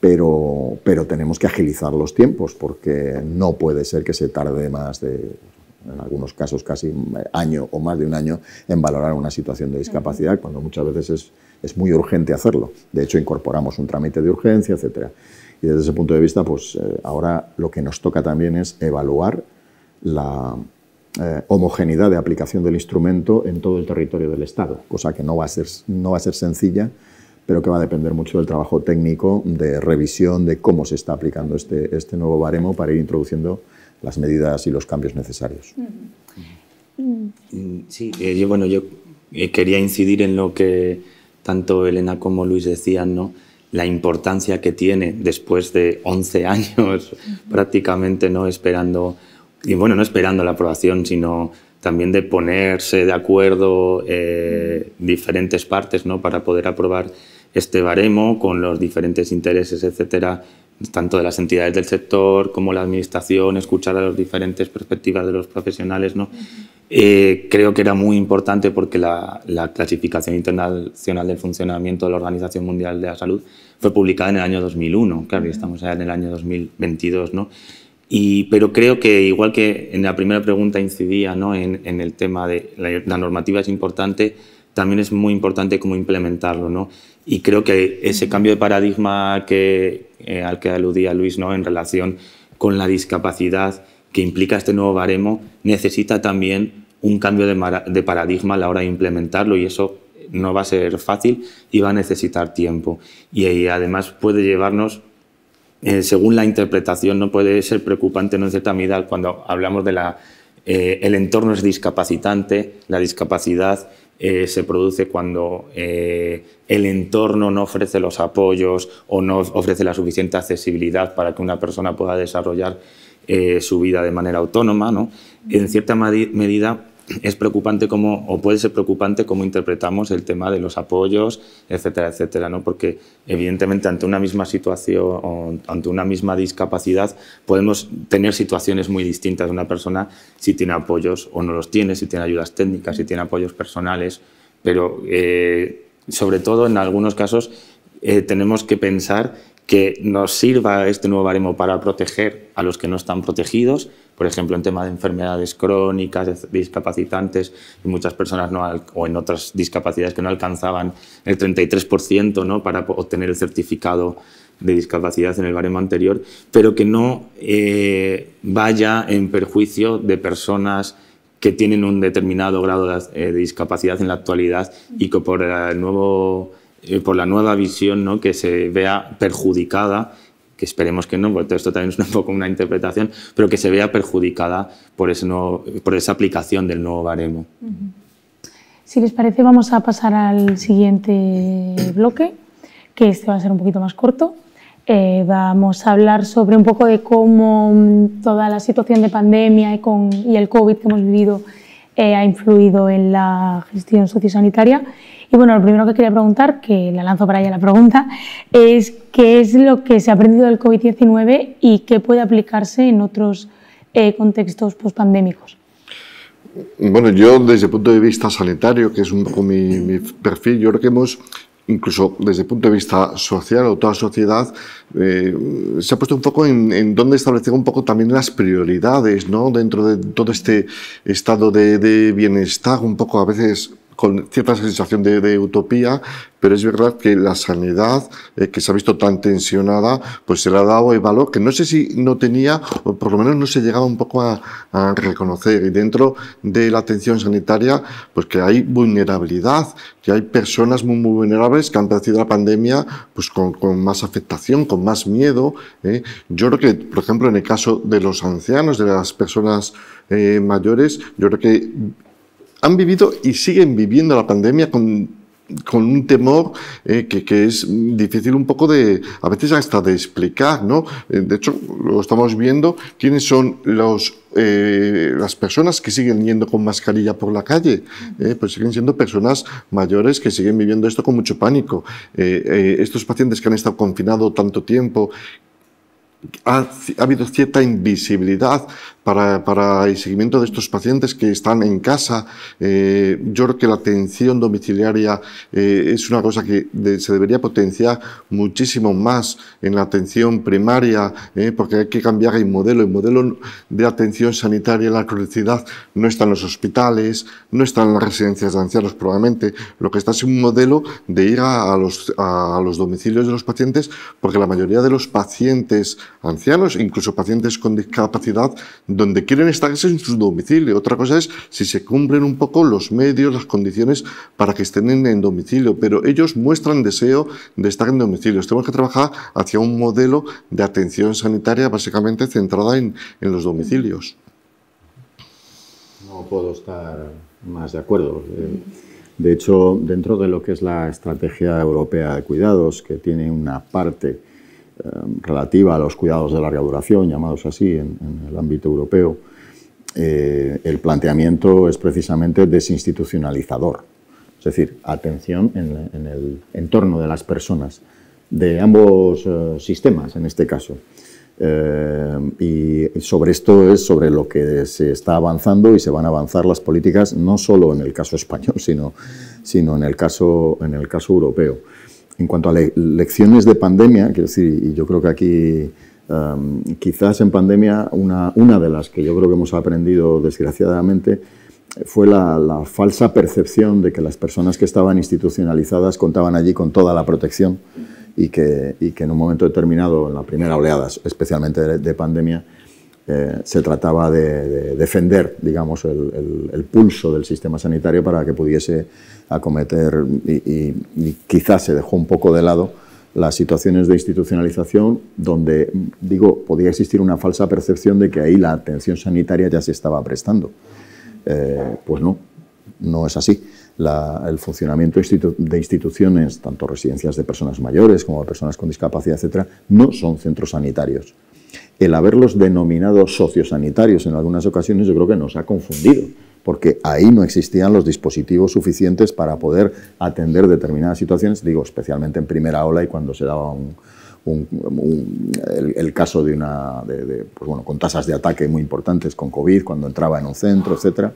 Speaker 3: pero, tenemos que agilizar los tiempos porque no puede ser que se tarde más de, en algunos casos casi año o más de un año en valorar una situación de discapacidad, cuando muchas veces es, muy urgente hacerlo. De hecho, incorporamos un trámite de urgencia, etc. Y desde ese punto de vista, pues eh, ahora lo que nos toca también es evaluar la eh, homogeneidad de aplicación del instrumento en todo el territorio del Estado, cosa que no va a ser sencilla pero que va a depender mucho del trabajo técnico, de revisión de cómo se está aplicando este, este nuevo baremo para ir introduciendo las medidas y los cambios necesarios.
Speaker 5: Sí, eh, yo, bueno, yo eh, quería incidir en lo que tanto Elena como Luis decían, ¿no? la importancia que tiene después de 11 años prácticamente no esperando, y bueno, no esperando la aprobación, sino también de ponerse de acuerdo eh, diferentes partes ¿no? para poder aprobar este baremo con los diferentes intereses, etcétera, tanto de las entidades del sector como la administración, escuchar a las diferentes perspectivas de los profesionales. ¿no? Eh, creo que era muy importante porque la, la, clasificación internacional del funcionamiento de la Organización Mundial de la Salud fue publicada en el año 2001, claro, y estamos ya en el año 2022. ¿no? Y, pero creo que, igual que en la primera pregunta incidía ¿no? en, en el tema de la, la, normativa es importante, también es muy importante cómo implementarlo. ¿no? Y creo que ese cambio de paradigma que, eh, al que aludía Luis ¿no? en relación con la discapacidad que implica este nuevo baremo necesita también un cambio de, de paradigma a la hora de implementarlo y eso no va a ser fácil y va a necesitar tiempo. Y, y además puede llevarnos eh, según la interpretación, no puede ser preocupante ¿no? en cierta medida cuando hablamos de la... Eh, el entorno es discapacitante, la discapacidad eh, se produce cuando el entorno no ofrece los apoyos o no ofrece la suficiente accesibilidad para que una persona pueda desarrollar su vida de manera autónoma. ¿no? En cierta medida, es preocupante cómo, o puede ser preocupante cómo interpretamos el tema de los apoyos, etcétera, etcétera, ¿no? Porque evidentemente ante una misma situación o ante una misma discapacidad podemos tener situaciones muy distintas. Una persona si tiene apoyos o no los tiene, si tiene ayudas técnicas, si tiene apoyos personales, pero eh, sobre todo en algunos casos eh, tenemos que pensar que nos sirva este nuevo baremo para proteger a los que no están protegidos, por ejemplo, en tema de enfermedades crónicas, discapacitantes, y muchas personas no, o en otras discapacidades que no alcanzaban el 33% ¿no? para obtener el certificado de discapacidad en el baremo anterior, pero que no eh, vaya en perjuicio de personas que tienen un determinado grado de, eh, de discapacidad en la actualidad y que por el nuevo eh, por la nueva visión ¿no? que se vea perjudicada, que esperemos que no, porque esto también es un poco una interpretación, pero que se vea perjudicada por, ese nuevo, por esa aplicación del nuevo baremo.
Speaker 1: Si les parece, vamos a pasar al siguiente bloque, que este va a ser un poquito más corto. Eh, vamos a hablar sobre un poco de cómo mm, toda la situación de pandemia y, el COVID que hemos vivido eh, ha influido en la gestión sociosanitaria y bueno, lo primero que quería preguntar, que le lanzo para allá la pregunta, es qué es lo que se ha aprendido del COVID-19 y qué puede aplicarse en otros eh, contextos pospandémicos.
Speaker 2: Bueno, yo desde el punto de vista sanitario, que es un poco mi perfil, yo creo que hemos incluso desde el punto de vista social o toda sociedad, eh, se ha puesto un poco en, en dónde establecer un poco también las prioridades, ¿no? Dentro de todo este estado de, de bienestar, un poco a veces con cierta sensación de, utopía, pero es verdad que la sanidad, eh, que se ha visto tan tensionada, pues se le ha dado el valor que no sé si no tenía, o por lo menos no se llegaba un poco a, reconocer. Y dentro de la atención sanitaria, pues que hay vulnerabilidad, que hay personas muy, muy vulnerables que han padecido la pandemia pues con, con más afectación, con más miedo. ¿eh? Yo creo que, por ejemplo, en el caso de los ancianos, de las personas eh, mayores, yo creo que han vivido y siguen viviendo la pandemia con con un temor eh, que, que, es difícil un poco de, a veces hasta de explicar, ¿no? Eh, de hecho, lo estamos viendo, quiénes son los, eh, las personas que siguen yendo con mascarilla por la calle, pues siguen siendo personas mayores que siguen viviendo esto con mucho pánico. estos pacientes que han estado confinados tanto tiempo, ha, ha, habido cierta invisibilidad para, para, el seguimiento de estos pacientes que están en casa. Eh, yo creo que la atención domiciliaria eh, es una cosa que de, se debería potenciar muchísimo más en la atención primaria, eh, porque hay que cambiar el modelo. El modelo de atención sanitaria la cronicidad no está en los hospitales, no está en las residencias de ancianos probablemente. Lo que está es un modelo de ir a, a, los, a los domicilios de los pacientes, porque la mayoría de los pacientes ancianos, incluso pacientes con discapacidad, donde quieren estar es en su domicilio. Otra cosa es si se cumplen un poco los medios, las condiciones para que estén en, domicilio, pero ellos muestran deseo de estar en domicilio. Tenemos que trabajar hacia un modelo de atención sanitaria básicamente centrada en, en los domicilios.
Speaker 3: No puedo estar más de acuerdo. Eh, de hecho, dentro de lo que es la estrategia europea de cuidados, que tiene una parte relativa a los cuidados de larga duración, llamados así en, el ámbito europeo, eh, el planteamiento es precisamente desinstitucionalizador, es decir, atención en, el entorno de las personas, de ambos eh, sistemas en este caso. y sobre esto es sobre lo que se está avanzando y se van a avanzar las políticas no solo en el caso español, sino, sino en, el caso, en el caso europeo. En cuanto a lecciones de pandemia, quiero decir, y yo creo que aquí um, quizás en pandemia una, una, de las que yo creo que hemos aprendido desgraciadamente fue la, falsa percepción de que las personas que estaban institucionalizadas contaban allí con toda la protección y que, y que en un momento determinado, en la primera oleada especialmente de pandemia, se trataba de, defender, digamos, el, pulso del sistema sanitario para que pudiese acometer y, quizás se dejó un poco de lado las situaciones de institucionalización donde, digo, podía existir una falsa percepción de que ahí la atención sanitaria ya se estaba prestando. Eh, pues no, no es así. el funcionamiento de instituciones, tanto residencias de personas mayores como de personas con discapacidad, etcétera, no son centros sanitarios el haberlos denominado sociosanitarios en algunas ocasiones yo creo que nos ha confundido, porque ahí no existían los dispositivos suficientes para poder atender determinadas situaciones, digo, especialmente en primera ola y cuando se daba el, caso de una, pues bueno, con tasas de ataque muy importantes con COVID, cuando entraba en un centro, etcétera.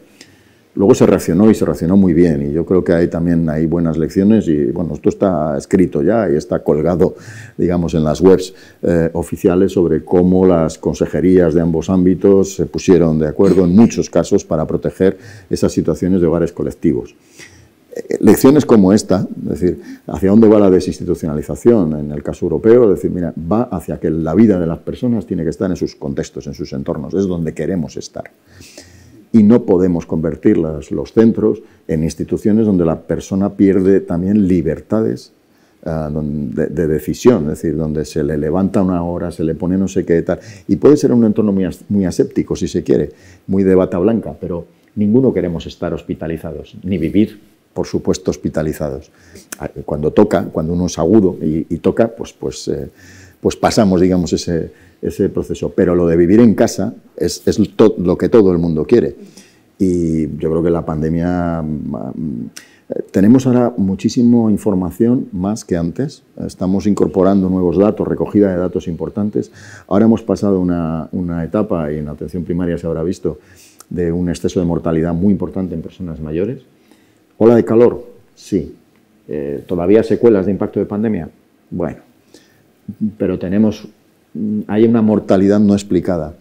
Speaker 3: Luego se reaccionó y se reaccionó muy bien y yo creo que hay también hay buenas lecciones y bueno, esto está escrito ya y está colgado, digamos, en las webs eh, oficiales sobre cómo las consejerías de ambos ámbitos se pusieron de acuerdo en muchos casos para proteger esas situaciones de hogares colectivos. Eh, lecciones como esta, es decir, hacia dónde va la desinstitucionalización en el caso europeo, es decir, mira, va hacia que la vida de las personas tiene que estar en sus contextos, en sus entornos, es donde queremos estar y no podemos convertir los centros en instituciones donde la persona pierde también libertades ah, de, decisión, es decir, donde se le levanta una hora, se le pone no sé qué tal, y puede ser un entorno muy, muy aséptico, si se quiere, muy de bata blanca, pero ninguno queremos estar hospitalizados, ni vivir, por supuesto, hospitalizados. Ah, cuando toca, cuando uno es agudo y, toca, pues, pues, eh, pues pasamos, digamos, ese, ese proceso. Pero lo de vivir en casa es, es lo que todo el mundo quiere. Y yo creo que la pandemia... Mm, tenemos ahora muchísima información más que antes. Estamos incorporando nuevos datos, recogida de datos importantes. Ahora hemos pasado una, una etapa, y en la atención primaria se habrá visto, de un exceso de mortalidad muy importante en personas mayores. Ola de calor, sí. Eh, ¿Todavía secuelas de impacto de pandemia? Bueno, pero tenemos hay una mortalidad no explicada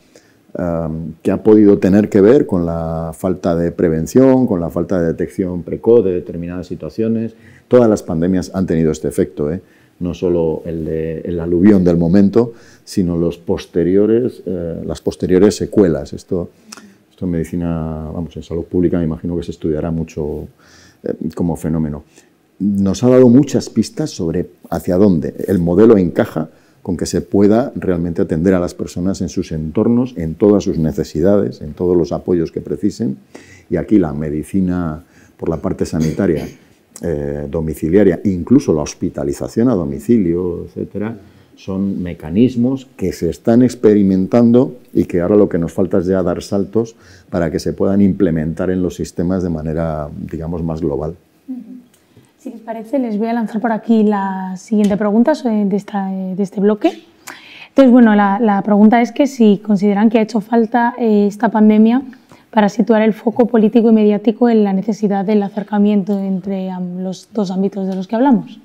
Speaker 3: que ha podido tener que ver con la falta de prevención, con la falta de detección precoz de determinadas situaciones. Todas las pandemias han tenido este efecto, ¿eh? no solo el, de, aluvión del momento, sino los posteriores, eh, las posteriores secuelas. Esto, esto en medicina, vamos, en salud pública me imagino que se estudiará mucho eh, como fenómeno. Nos ha dado muchas pistas sobre hacia dónde el modelo encaja con que se pueda realmente atender a las personas en sus entornos, en todas sus necesidades, en todos los apoyos que precisen. Y aquí la medicina, por la parte sanitaria, eh, domiciliaria, incluso la hospitalización a domicilio, etcétera, son mecanismos que se están experimentando y que ahora lo que nos falta es ya dar saltos para que se puedan implementar en los sistemas de manera, digamos, más global.
Speaker 1: Si les parece, les voy a lanzar por aquí la siguiente pregunta de, esta, de este bloque. Entonces, bueno, la, la, pregunta es que si consideran que ha hecho falta eh, esta pandemia para situar el foco político y mediático en la necesidad del acercamiento entre los dos ámbitos de los que hablamos.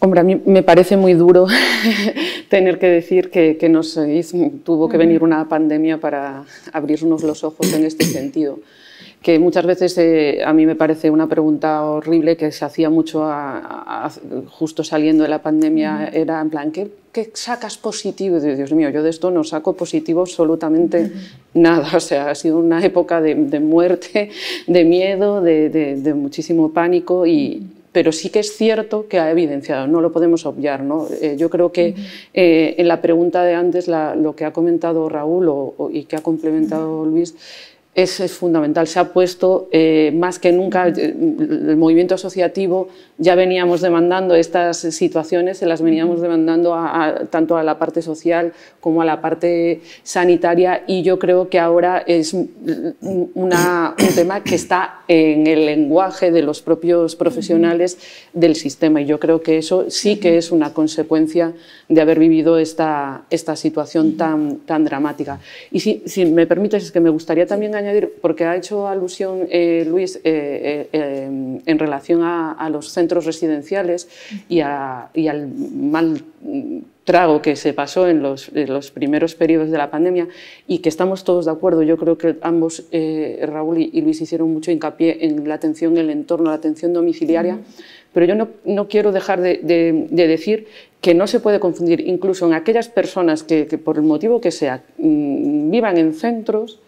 Speaker 4: Hombre, a mí me parece muy duro tener que decir que, que nos tuvo que venir una pandemia para abrirnos los ojos en este sentido que muchas veces eh, a mí me parece una pregunta horrible que se hacía mucho justo saliendo de la pandemia, era en plan, ¿qué, qué sacas positivo? Dios mío, yo de esto no saco positivo absolutamente nada, o sea, ha sido una época de, muerte, de miedo, de, de, muchísimo pánico y, pero sí que es cierto que ha evidenciado, no lo podemos obviar. ¿no? Eh, yo creo que eh, en la pregunta de antes, lo que ha comentado Raúl y que ha complementado Luis, es, fundamental. Se ha puesto eh, más que nunca el movimiento asociativo, ya veníamos demandando estas situaciones, se las veníamos demandando tanto a la parte social como a la parte sanitaria y yo creo que ahora es un tema que está en el lenguaje de los propios profesionales del sistema y yo creo que eso sí que es una consecuencia de haber vivido esta, esta situación tan, tan dramática. Y si, si me permites, es que me gustaría también añadir, porque ha hecho alusión eh, Luis eh, eh, en relación a, los centros residenciales y, al mal trago que se pasó en los, los, primeros periodos de la pandemia y que estamos todos de acuerdo. Yo creo que ambos, Raúl y, Luis, hicieron mucho hincapié en la atención en el entorno, la atención domiciliaria, pero yo no, no quiero dejar de, de, de, decir que no se puede confundir incluso en aquellas personas que, por el motivo que sea mm, vivan en centros,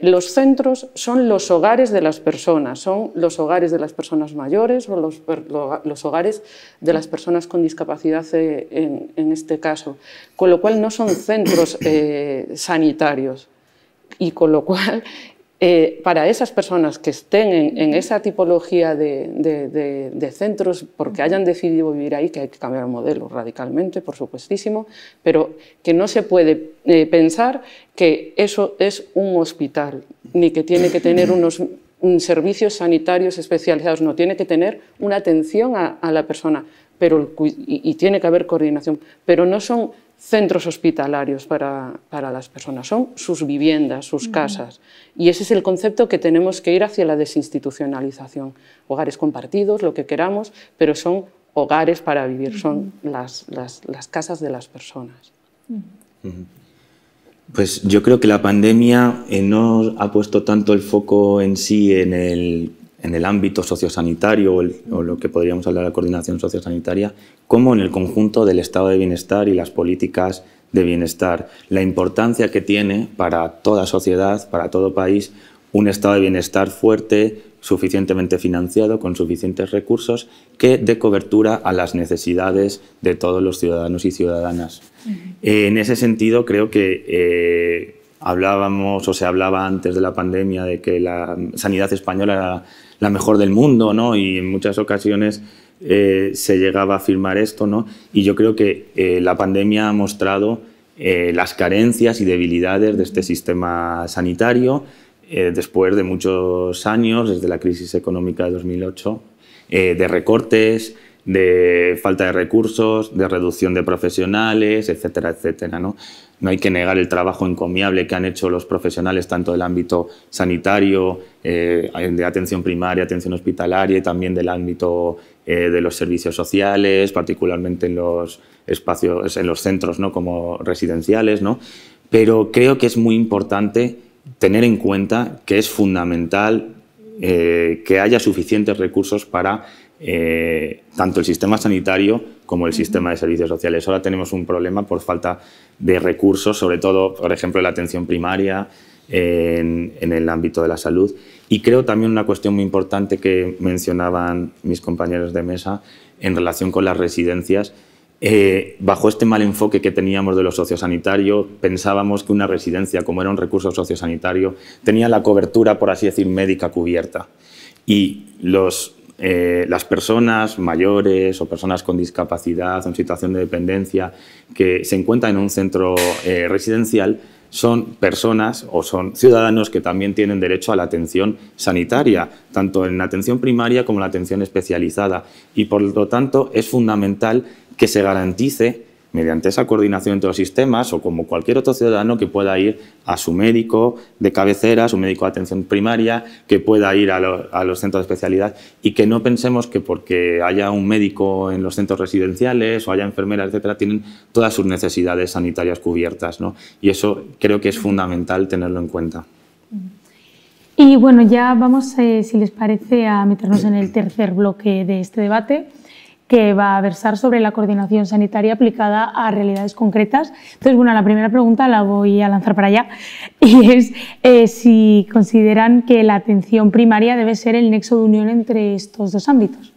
Speaker 4: los centros son los hogares de las personas, son los hogares de las personas mayores o los, hogares de las personas con discapacidad eh, en, este caso, con lo cual no son centros eh, sanitarios. Y con lo cual eh, para esas personas que estén en, esa tipología de, centros porque hayan decidido vivir ahí, que hay que cambiar el modelo radicalmente, por supuestísimo, pero que no se puede eh, pensar que eso es un hospital, ni que tiene que tener unos servicios sanitarios especializados, no, tiene que tener una atención a, la persona pero, y tiene que haber coordinación, pero no son centros hospitalarios para, para, las personas, son sus viviendas, sus casas. Y ese es el concepto que tenemos que ir hacia la desinstitucionalización. Hogares compartidos, lo que queramos, pero son hogares para vivir, son las, las, las casas de las personas.
Speaker 5: Pues yo creo que la pandemia eh, no ha puesto tanto el foco en sí en el en el ámbito sociosanitario o, lo que podríamos hablar de la coordinación sociosanitaria, como en el conjunto del estado de bienestar y las políticas de bienestar. La importancia que tiene para toda sociedad, para todo país, un estado de bienestar fuerte, suficientemente financiado, con suficientes recursos, que dé cobertura a las necesidades de todos los ciudadanos y ciudadanas. en ese sentido, creo que eh, hablábamos o se hablaba antes de la pandemia de que la sanidad española era la mejor del mundo, ¿no? Y en muchas ocasiones eh, se llegaba a afirmar esto, ¿no? Y yo creo que eh, la pandemia ha mostrado eh, las carencias y debilidades de este sistema sanitario después de muchos años, desde la crisis económica de 2008, de recortes, de falta de recursos, de reducción de profesionales, etcétera, etcétera. ¿no? no hay que negar el trabajo encomiable que han hecho los profesionales tanto del ámbito sanitario, eh, de atención primaria, atención hospitalaria y también del ámbito eh, de los servicios sociales, particularmente en los espacios, en los centros ¿no? como residenciales. ¿no? Pero creo que es muy importante tener en cuenta que es fundamental eh, que haya suficientes recursos para eh, tanto el sistema sanitario como el sistema de servicios sociales. Ahora tenemos un problema por falta de recursos, sobre todo, por ejemplo, en la atención primaria, en, el ámbito de la salud. Y creo también una cuestión muy importante que mencionaban mis compañeros de mesa en relación con las residencias. Eh, bajo este mal enfoque que teníamos de lo sociosanitario, pensábamos que una residencia, como era un recurso sociosanitario, tenía la cobertura, por así decir, médica cubierta. Y los eh, las personas mayores o personas con discapacidad o en situación de dependencia que se encuentran en un centro eh, residencial son personas o son ciudadanos que también tienen derecho a la atención sanitaria, tanto en la atención primaria como en la atención especializada. Y por lo tanto es fundamental que se garantice mediante esa coordinación entre los sistemas o como cualquier otro ciudadano que pueda ir a su médico de cabecera, su médico de atención primaria, que pueda ir a, los centros de especialidad y que no pensemos que porque haya un médico en los centros residenciales o haya enfermeras, etcétera, tienen todas sus necesidades sanitarias cubiertas. ¿no? Y eso creo que es fundamental tenerlo en cuenta.
Speaker 1: Y bueno, ya vamos, eh, si les parece, a meternos en el tercer bloque de este debate que va a versar sobre la coordinación sanitaria aplicada a realidades concretas. Entonces, bueno, la primera pregunta la voy a lanzar para allá y es eh, si consideran que la atención primaria debe ser el nexo de unión entre estos dos ámbitos.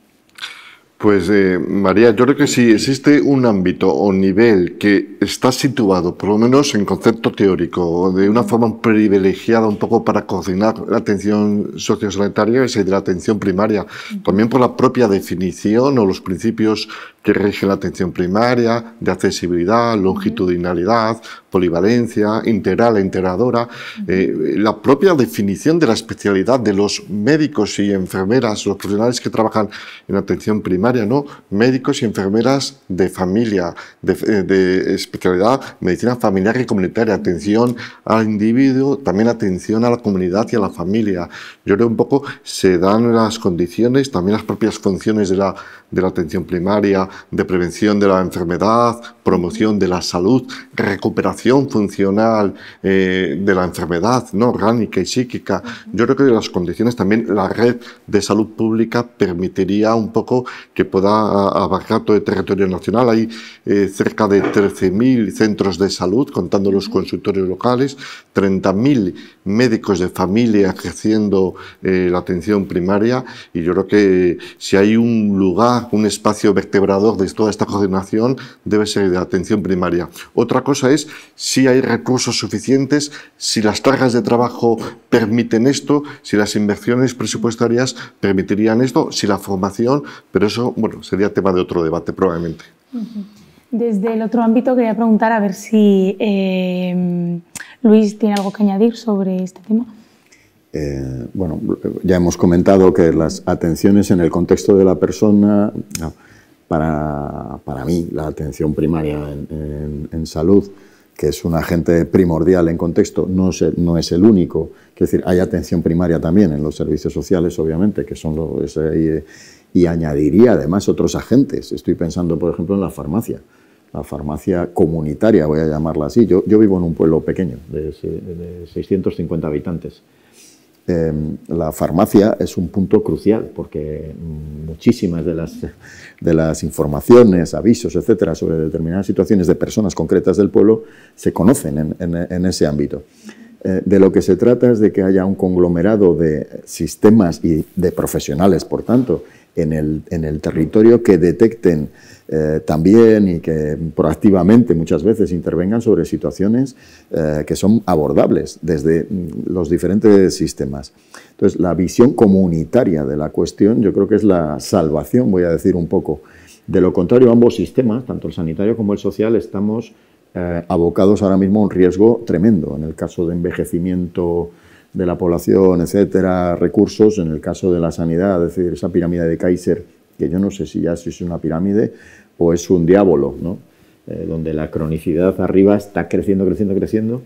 Speaker 2: Pues eh, María, yo creo que si existe un ámbito o nivel que está situado, por lo menos en concepto teórico, de una forma privilegiada un poco para coordinar la atención sociosanitaria, es el de la atención primaria. También por la propia definición o los principios que rigen la atención primaria, de accesibilidad, longitudinalidad, polivalencia, integral integradora, eh, la propia definición de la especialidad de los médicos y enfermeras, los profesionales que trabajan en atención primaria, ¿no? Médicos y enfermeras de familia, de, eh, de especialidad medicina familiar y comunitaria, atención al individuo, también atención a la comunidad y a la familia. Yo creo un poco se dan las condiciones, también las propias funciones de la, de la atención primaria, de prevención de la enfermedad, promoción de la salud, recuperación funcional eh, de la enfermedad no orgánica y psíquica. Yo creo que las condiciones también la red de salud pública permitiría un poco que pueda abarcar todo el territorio nacional. Hay eh, cerca de 13.000 centros de salud, contando los consultorios locales, 30.000 médicos de familia ejerciendo eh, la atención primaria y yo creo que si hay un lugar, un espacio vertebrador de toda esta coordinación, debe ser de atención primaria. Otra cosa es si hay recursos suficientes, si las cargas de trabajo permiten esto, si las inversiones presupuestarias permitirían esto, si la formación, pero eso, bueno, sería tema de otro debate probablemente.
Speaker 1: Desde el otro ámbito quería preguntar a ver si eh, Luis tiene algo que añadir sobre este tema.
Speaker 3: Eh, bueno, ya hemos comentado que las atenciones en el contexto de la persona, para, para mí, la atención primaria en, salud, que es un agente primordial en contexto, no es, el, no es el único. Es decir, hay atención primaria también en los servicios sociales, obviamente, que son los, y, y añadiría además otros agentes. Estoy pensando, por ejemplo, en la farmacia la farmacia comunitaria, voy a llamarla así. Yo vivo en un pueblo pequeño, de, 650 habitantes. Em, la farmacia es un punto crucial porque muchísimas de las, de las informaciones, avisos, etcétera, sobre determinadas situaciones de personas concretas del pueblo se conocen en, en, ese ámbito. Eh, de lo que se trata es de que haya un conglomerado de sistemas y de profesionales, por tanto, en el, en el territorio que detecten eh, también y que proactivamente muchas veces intervengan sobre situaciones eh, que son abordables desde mm, los diferentes sistemas. Entonces, la visión comunitaria de la cuestión yo creo que es la salvación, voy a decir un poco. De lo contrario, ambos sistemas, tanto el sanitario como el social, estamos eh, abocados ahora mismo a un riesgo tremendo. En el caso de envejecimiento de la población, etcétera, recursos, en el caso de la sanidad, es decir, esa pirámide de Kaiser que yo no sé si ya es una pirámide o es un diablo, ¿no? Eh, donde la cronicidad arriba está creciendo, creciendo, creciendo,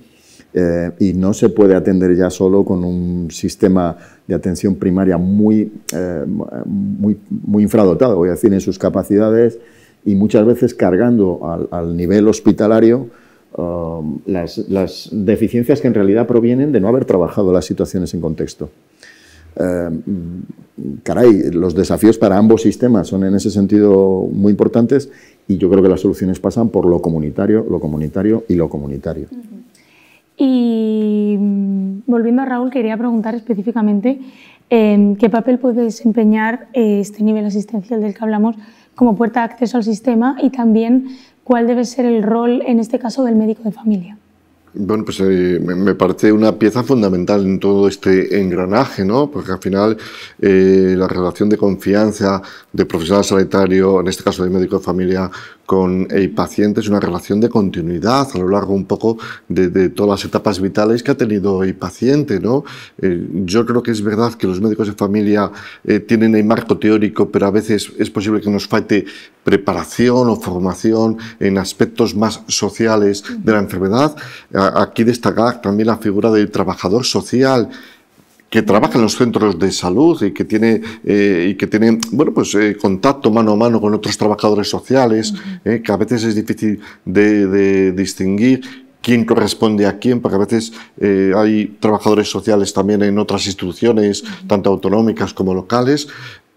Speaker 3: eh, y no se puede atender ya solo con un sistema de atención primaria muy, eh, muy, muy infradotado, voy a decir, en sus capacidades, y muchas veces cargando al, nivel hospitalario um, las, las deficiencias que en realidad provienen de no haber trabajado las situaciones en contexto. Eh, caray, los desafíos para ambos sistemas son en ese sentido muy importantes y yo creo que las soluciones pasan por lo comunitario, lo comunitario y lo comunitario.
Speaker 1: Y mm, volviendo a Raúl, quería preguntar específicamente em, qué papel puede desempeñar eh, este nivel asistencial del que hablamos como puerta de acceso al sistema y también cuál debe ser el rol, en este caso, del médico de familia.
Speaker 2: Bueno, pues eh, me parece una pieza fundamental en todo este engranaje, ¿no? Porque al final eh, la relación de confianza de profesional sanitario, en este caso de médico de familia, con el paciente es una relación de continuidad a lo largo un poco de, todas las etapas vitales que ha tenido el paciente, ¿no? Eh, yo creo que es verdad que los médicos de familia tienen el marco teórico, pero a veces es posible que nos falte preparación o formación en aspectos más sociales de la enfermedad aquí destacar también la figura del trabajador social que trabaja en los centros de salud y que tiene, eh, y que tiene bueno, pues, eh, contacto mano a mano con otros trabajadores sociales, eh, que a veces es difícil de, distinguir quién corresponde a quién, porque a veces hay trabajadores sociales también en otras instituciones, tanto autonómicas como locales,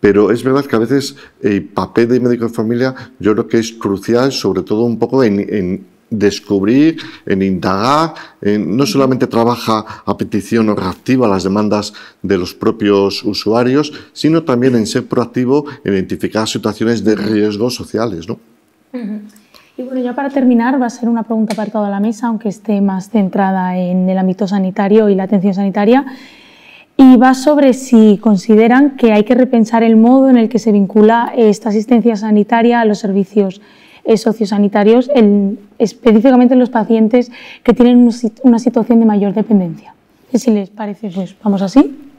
Speaker 2: pero es verdad que a veces el papel de médico de familia yo creo que es crucial, sobre todo un poco en descubrir, en indagar, no solamente trabaja a petición o reactiva a las demandas de los propios usuarios, sino también en ser proactivo en identificar situaciones de riesgos sociales. ¿no?
Speaker 1: Y bueno, ya para terminar, va a ser una pregunta para toda la mesa, aunque esté más centrada en el ámbito sanitario y la atención sanitaria. Y va sobre si consideran que hay que repensar el modo en el que se vincula esta asistencia sanitaria a los servicios eh, sociosanitarios, específicamente en los pacientes que tienen una situación de mayor dependencia. Si les parece, pues vamos así.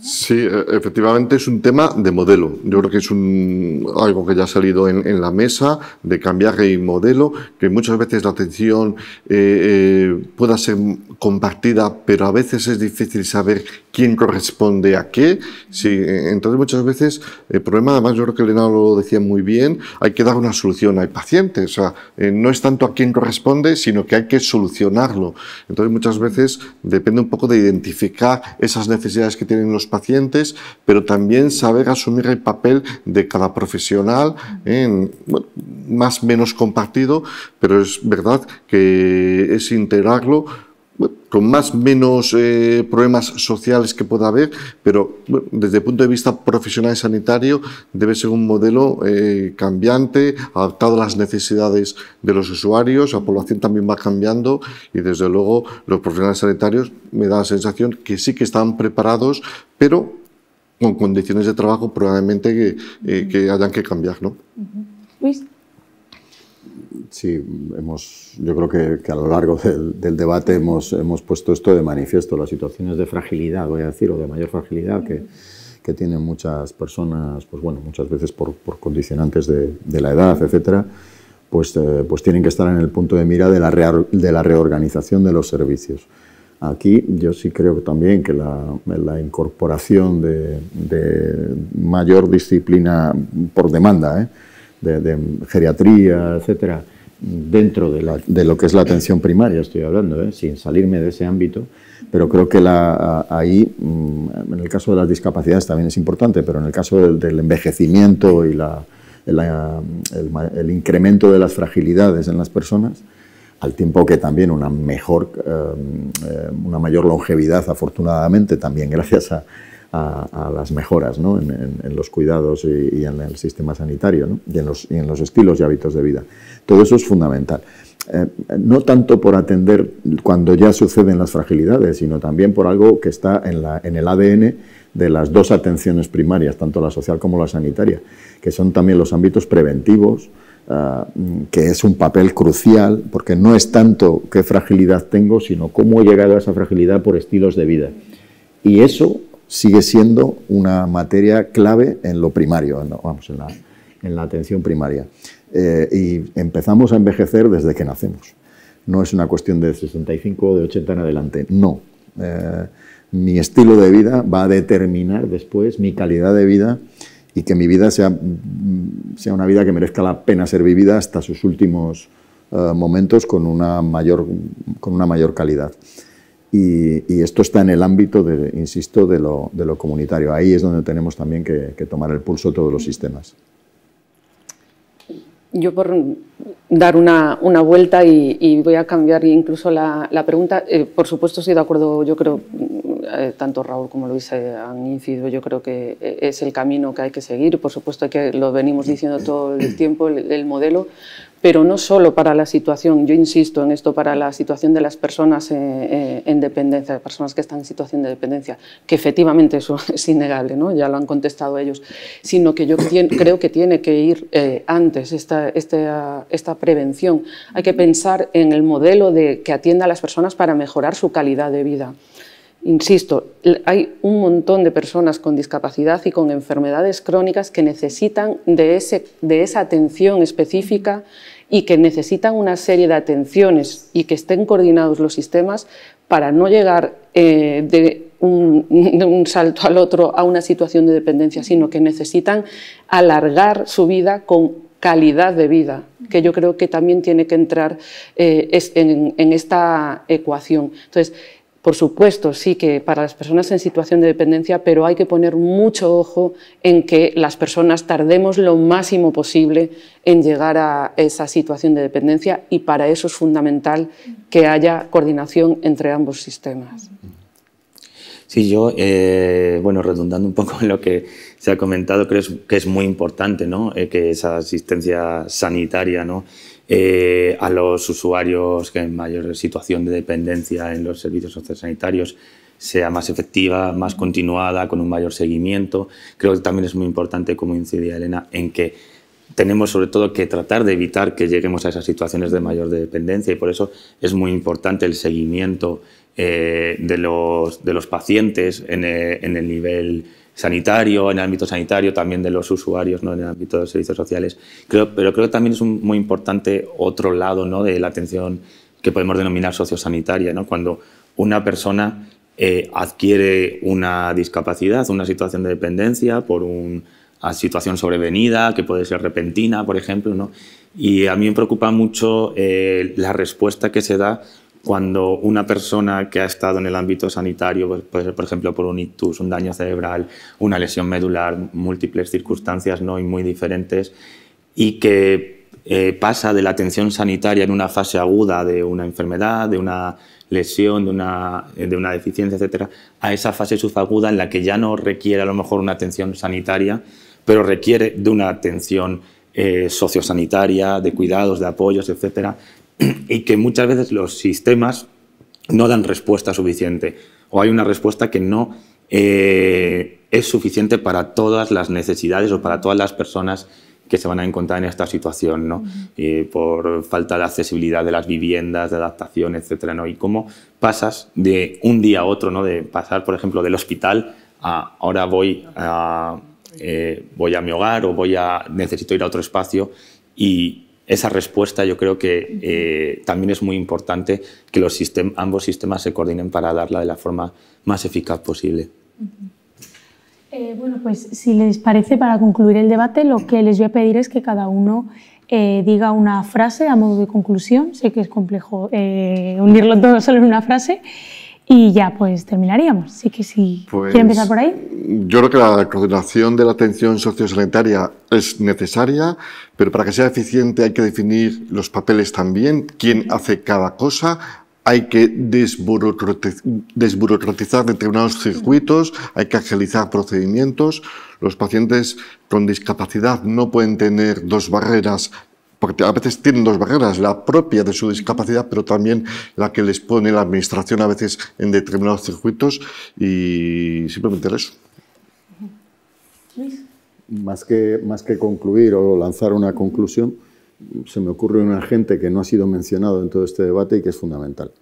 Speaker 2: Sí, e, efectivamente es un tema de modelo. Yo creo que es un, algo que ya ha salido en, la mesa, de cambiar el modelo, que muchas veces la atención eh, eh, pueda ser compartida, pero a veces es difícil saber quién corresponde a qué. Sí, entonces muchas veces el problema, además yo creo que Elena lo decía muy bien, hay que dar una solución al paciente. O sea, eh, no es tanto a quién corresponde, sino que hay que solucionarlo. Entonces muchas veces depende un poco de identificar esas necesidades que tienen los pacientes, pero también saber asumir el papel de cada profesional, en, más o menos compartido, pero es verdad que es integrarlo con más menos eh, problemas sociales que pueda haber, pero desde el punto de vista profesional y sanitario debe ser un modelo eh, cambiante, adaptado a las necesidades de los usuarios, la población también va cambiando y desde luego los profesionales sanitarios me da la sensación que sí que están preparados, pero con condiciones de trabajo probablemente que, eh, que hayan que cambiar. ¿no?
Speaker 1: Luis.
Speaker 3: Sí, hemos, yo creo que, a lo largo del, debate hemos, hemos, puesto esto de manifiesto, las situaciones de fragilidad, voy a decir, o de mayor fragilidad que, que tienen muchas personas, pues bueno, muchas veces por, por condicionantes de, de, la edad, etcétera, pues, eh, pues tienen que estar en el punto de mira de la, de la reorganización de los servicios. Aquí yo sí creo también que la, la incorporación de, de, mayor disciplina por demanda, ¿eh? De, geriatría, etcétera, dentro de, lo que es la atención primaria, estoy hablando, ¿eh? sin salirme de ese ámbito, pero creo que la, ahí, mm, en el caso de las discapacidades también es importante, pero en el caso del, envejecimiento y la, el, incremento de las fragilidades en las personas, al tiempo que también una mejor, eh, eh, una mayor longevidad, afortunadamente, también gracias a, a, las mejoras ¿no? en, los cuidados y, en el sistema sanitario ¿no? y, en los, en, los, estilos y hábitos de vida. Todo eso es fundamental. Eh, no tanto por atender cuando ya suceden las fragilidades, sino también por algo que está en, la, en el ADN de las dos atenciones primarias, tanto la social como la sanitaria, que son también los ámbitos preventivos, ah, que es un papel crucial, porque no es tanto qué fragilidad tengo, sino cómo he llegado a esa fragilidad por estilos de vida. Y eso sigue siendo una materia clave en lo primario, vamos, en la, en la, atención primaria. Eh, y empezamos a envejecer desde que nacemos. No es una cuestión de 65 o de 80 en adelante, no. Eh, mi estilo de vida va a determinar después mi calidad de vida y que mi vida sea, sea una vida que merezca la pena ser vivida hasta sus últimos eh, momentos con una mayor, con una mayor calidad. Y, esto está en el ámbito, de, insisto, de lo, de lo, comunitario. Ahí es donde tenemos también que, tomar el pulso todos los sistemas.
Speaker 4: Yo por dar una, una vuelta y, voy a cambiar incluso la, pregunta, eh, por supuesto estoy de acuerdo, yo creo, eh, tanto Raúl como Luis han incidido, yo creo que es el camino que hay que seguir. Por supuesto que lo venimos diciendo todo el tiempo, el modelo, pero no solo para la situación, yo insisto en esto, para la situación de las personas eh, eh, en dependencia, personas que están en situación de dependencia, que efectivamente eso es innegable, ¿no? ya lo han contestado ellos, sino que yo creo que tiene que ir eh, antes esta, esta, esta, prevención. Hay que pensar en el modelo de, que atienda a las personas para mejorar su calidad de vida. Insisto, hay un montón de personas con discapacidad y con enfermedades crónicas que necesitan de, ese, de esa atención específica y que necesitan una serie de atenciones y que estén coordinados los sistemas para no llegar eh, de, un, de, un, salto al otro a una situación de dependencia, sino que necesitan alargar su vida con calidad de vida, que yo creo que también tiene que entrar eh, en, esta ecuación. Entonces, por supuesto, sí que para las personas en situación de dependencia, pero hay que poner mucho ojo en que las personas tardemos lo máximo posible en llegar a esa situación de dependencia y para eso es fundamental que haya coordinación entre ambos sistemas.
Speaker 5: Sí, yo, eh, bueno, redundando un poco en lo que se ha comentado, que es muy importante ¿no? Eh, que esa asistencia sanitaria ¿no? Eh, a los usuarios que en mayor situación de dependencia en los servicios sociosanitarios sea más efectiva, más continuada, con un mayor seguimiento. Creo que también es muy importante, como incidía Elena, en que tenemos sobre todo que tratar de evitar que lleguemos a esas situaciones de mayor dependencia y por eso es muy importante el seguimiento eh, de, los, de, los, pacientes en en el nivel sanitario, en el ámbito sanitario, también de los usuarios ¿no? en el ámbito de los servicios sociales. Creo, pero creo que también es un, muy importante otro lado ¿no? de la atención que podemos denominar sociosanitaria, ¿no? cuando una persona eh, adquiere una discapacidad, una situación de dependencia por una situación sobrevenida, que puede ser repentina, por ejemplo. ¿no? Y a mí me preocupa mucho eh, la respuesta que se da cuando una persona que ha estado en el ámbito sanitario, pues, puede ser por ejemplo por un ictus, un daño cerebral, una lesión medular, múltiples circunstancias ¿no? y muy diferentes, y que eh, pasa de la atención sanitaria en una fase aguda de una enfermedad, de una lesión, de una, de una deficiencia, etcétera, a esa fase subaguda en la que ya no requiere a lo mejor una atención sanitaria, pero requiere de una atención eh, sociosanitaria, de cuidados, de apoyos, etcétera, y que muchas veces los sistemas no dan respuesta suficiente o hay una respuesta que no eh, es suficiente para todas las necesidades o para todas las personas que se van a encontrar en esta situación, ¿no? por falta de accesibilidad de las viviendas, de adaptación, etcétera, ¿no? Y cómo pasas de un día a otro, ¿no? De pasar, por ejemplo, del hospital a ahora voy a, eh, voy a mi hogar o voy a necesito ir a otro espacio y, esa respuesta yo creo que eh, también es muy importante que los ambos sistemas se coordinen para darla de la forma más eficaz posible.
Speaker 1: Eh, bueno, pues si les parece, para concluir el debate, lo que les voy a pedir es que cada uno eh, diga una frase a modo de conclusión. Sé que es complejo unirlo todo solo en una frase. Y ya pues terminaríamos. Así que si
Speaker 2: pues,
Speaker 1: quiere empezar por ahí.
Speaker 2: Yo creo que la coordinación de la atención sociosanitaria es necesaria, pero para que sea eficiente hay que definir los papeles también, quién hace cada cosa, hay que desburocratizar determinados circuitos, hay que agilizar procedimientos. Los pacientes con discapacidad no pueden tener dos barreras porque a veces tienen dos barreras, la propia de su discapacidad, pero también la que les pone la administración a veces en determinados circuitos y simplemente eso.
Speaker 3: Más que, más que concluir o lanzar una conclusión, se me ocurre un agente que no ha sido mencionado en todo este debate y que es fundamental,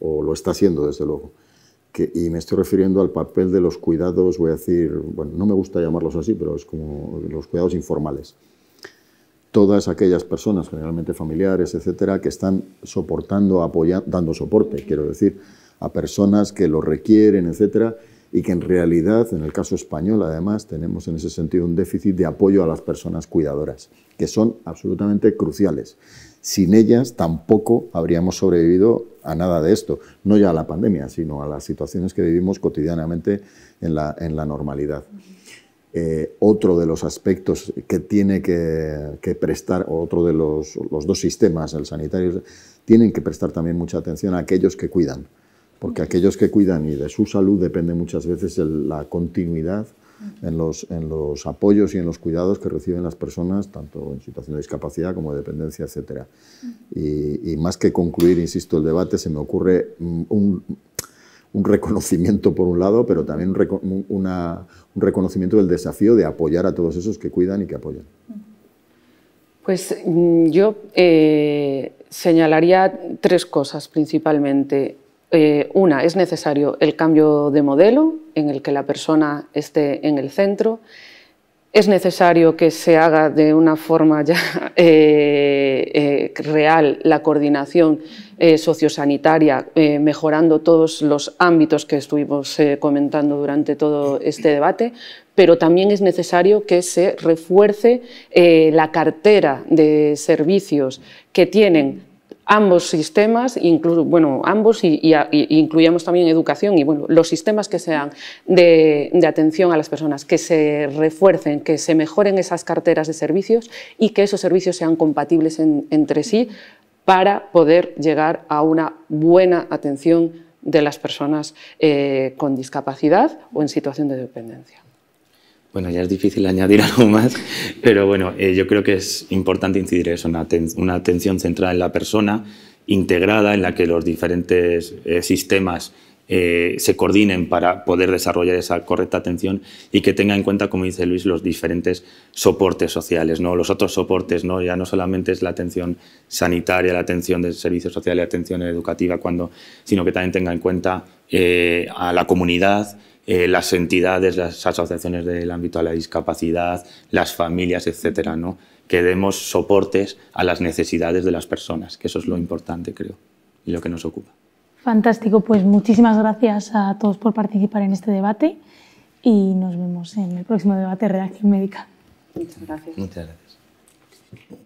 Speaker 3: o lo está siendo desde luego. Que, y me estoy refiriendo al papel de los cuidados, voy a decir, bueno, no me gusta llamarlos así, pero es como los cuidados informales todas aquellas personas, generalmente familiares, etcétera, que están soportando, apoyando, dando soporte, quiero decir, a personas que lo requieren, etcétera, y que en realidad, en el caso español, además, tenemos en ese sentido un déficit de apoyo a las personas cuidadoras, que son absolutamente cruciales. Sin ellas tampoco habríamos sobrevivido a nada de esto, no ya a la pandemia, sino a las situaciones que vivimos cotidianamente en la, en la normalidad. Eh, otro de los aspectos que tiene que, prestar, otro de los, dos sistemas, el sanitario, tienen que prestar también mucha atención a aquellos que cuidan, porque aquellos que cuidan y de su salud depende muchas veces la continuidad en los, en los apoyos y en los cuidados que reciben las personas, tanto en situación de discapacidad como de dependencia, etc. Y, más que concluir, insisto, el debate, se me ocurre un, un reconocimiento por un lado, pero también un, reconocimiento del desafío de apoyar a todos esos que cuidan y que apoyan.
Speaker 4: Pues mm, yo eh, señalaría tres cosas principalmente. Eh, una, es necesario el cambio de modelo en el que la persona esté en el centro. Es necesario que se haga de una forma ya eh, real la coordinación sociosanitaria, mejorando todos los ámbitos que estuvimos comentando durante todo este debate, pero también es necesario que se refuerce eh, la cartera de servicios que tienen ambos sistemas, incluso, bueno, ambos y, incluyamos también educación y bueno, los sistemas que sean de, atención a las personas, que se refuercen, que se mejoren esas carteras de servicios y que esos servicios sean compatibles entre sí para poder llegar a una buena atención de las personas eh, con discapacidad o en situación de dependencia.
Speaker 5: Bueno, ya es difícil añadir algo más, pero bueno, eh, yo creo que es importante incidir eso, una, una, atención centrada en la persona, integrada, en la que los diferentes eh, sistemas eh, se coordinen para poder desarrollar esa correcta atención y que tenga en cuenta, como dice Luis, los diferentes soportes sociales, ¿no? los otros soportes, ¿no? ya no solamente es la atención sanitaria, la atención de servicios sociales, la atención educativa, cuando, sino que también tenga en cuenta a la comunidad, eh, las entidades, las asociaciones del ámbito de la discapacidad, las familias, etcétera, ¿no? que demos soportes a las necesidades de las personas, que eso es lo importante, creo, y lo que nos ocupa.
Speaker 1: Fantástico, pues muchísimas gracias a todos por participar en este debate y nos vemos en el próximo debate de Redacción Médica.
Speaker 4: Muchas gracias.
Speaker 5: Muchas gracias.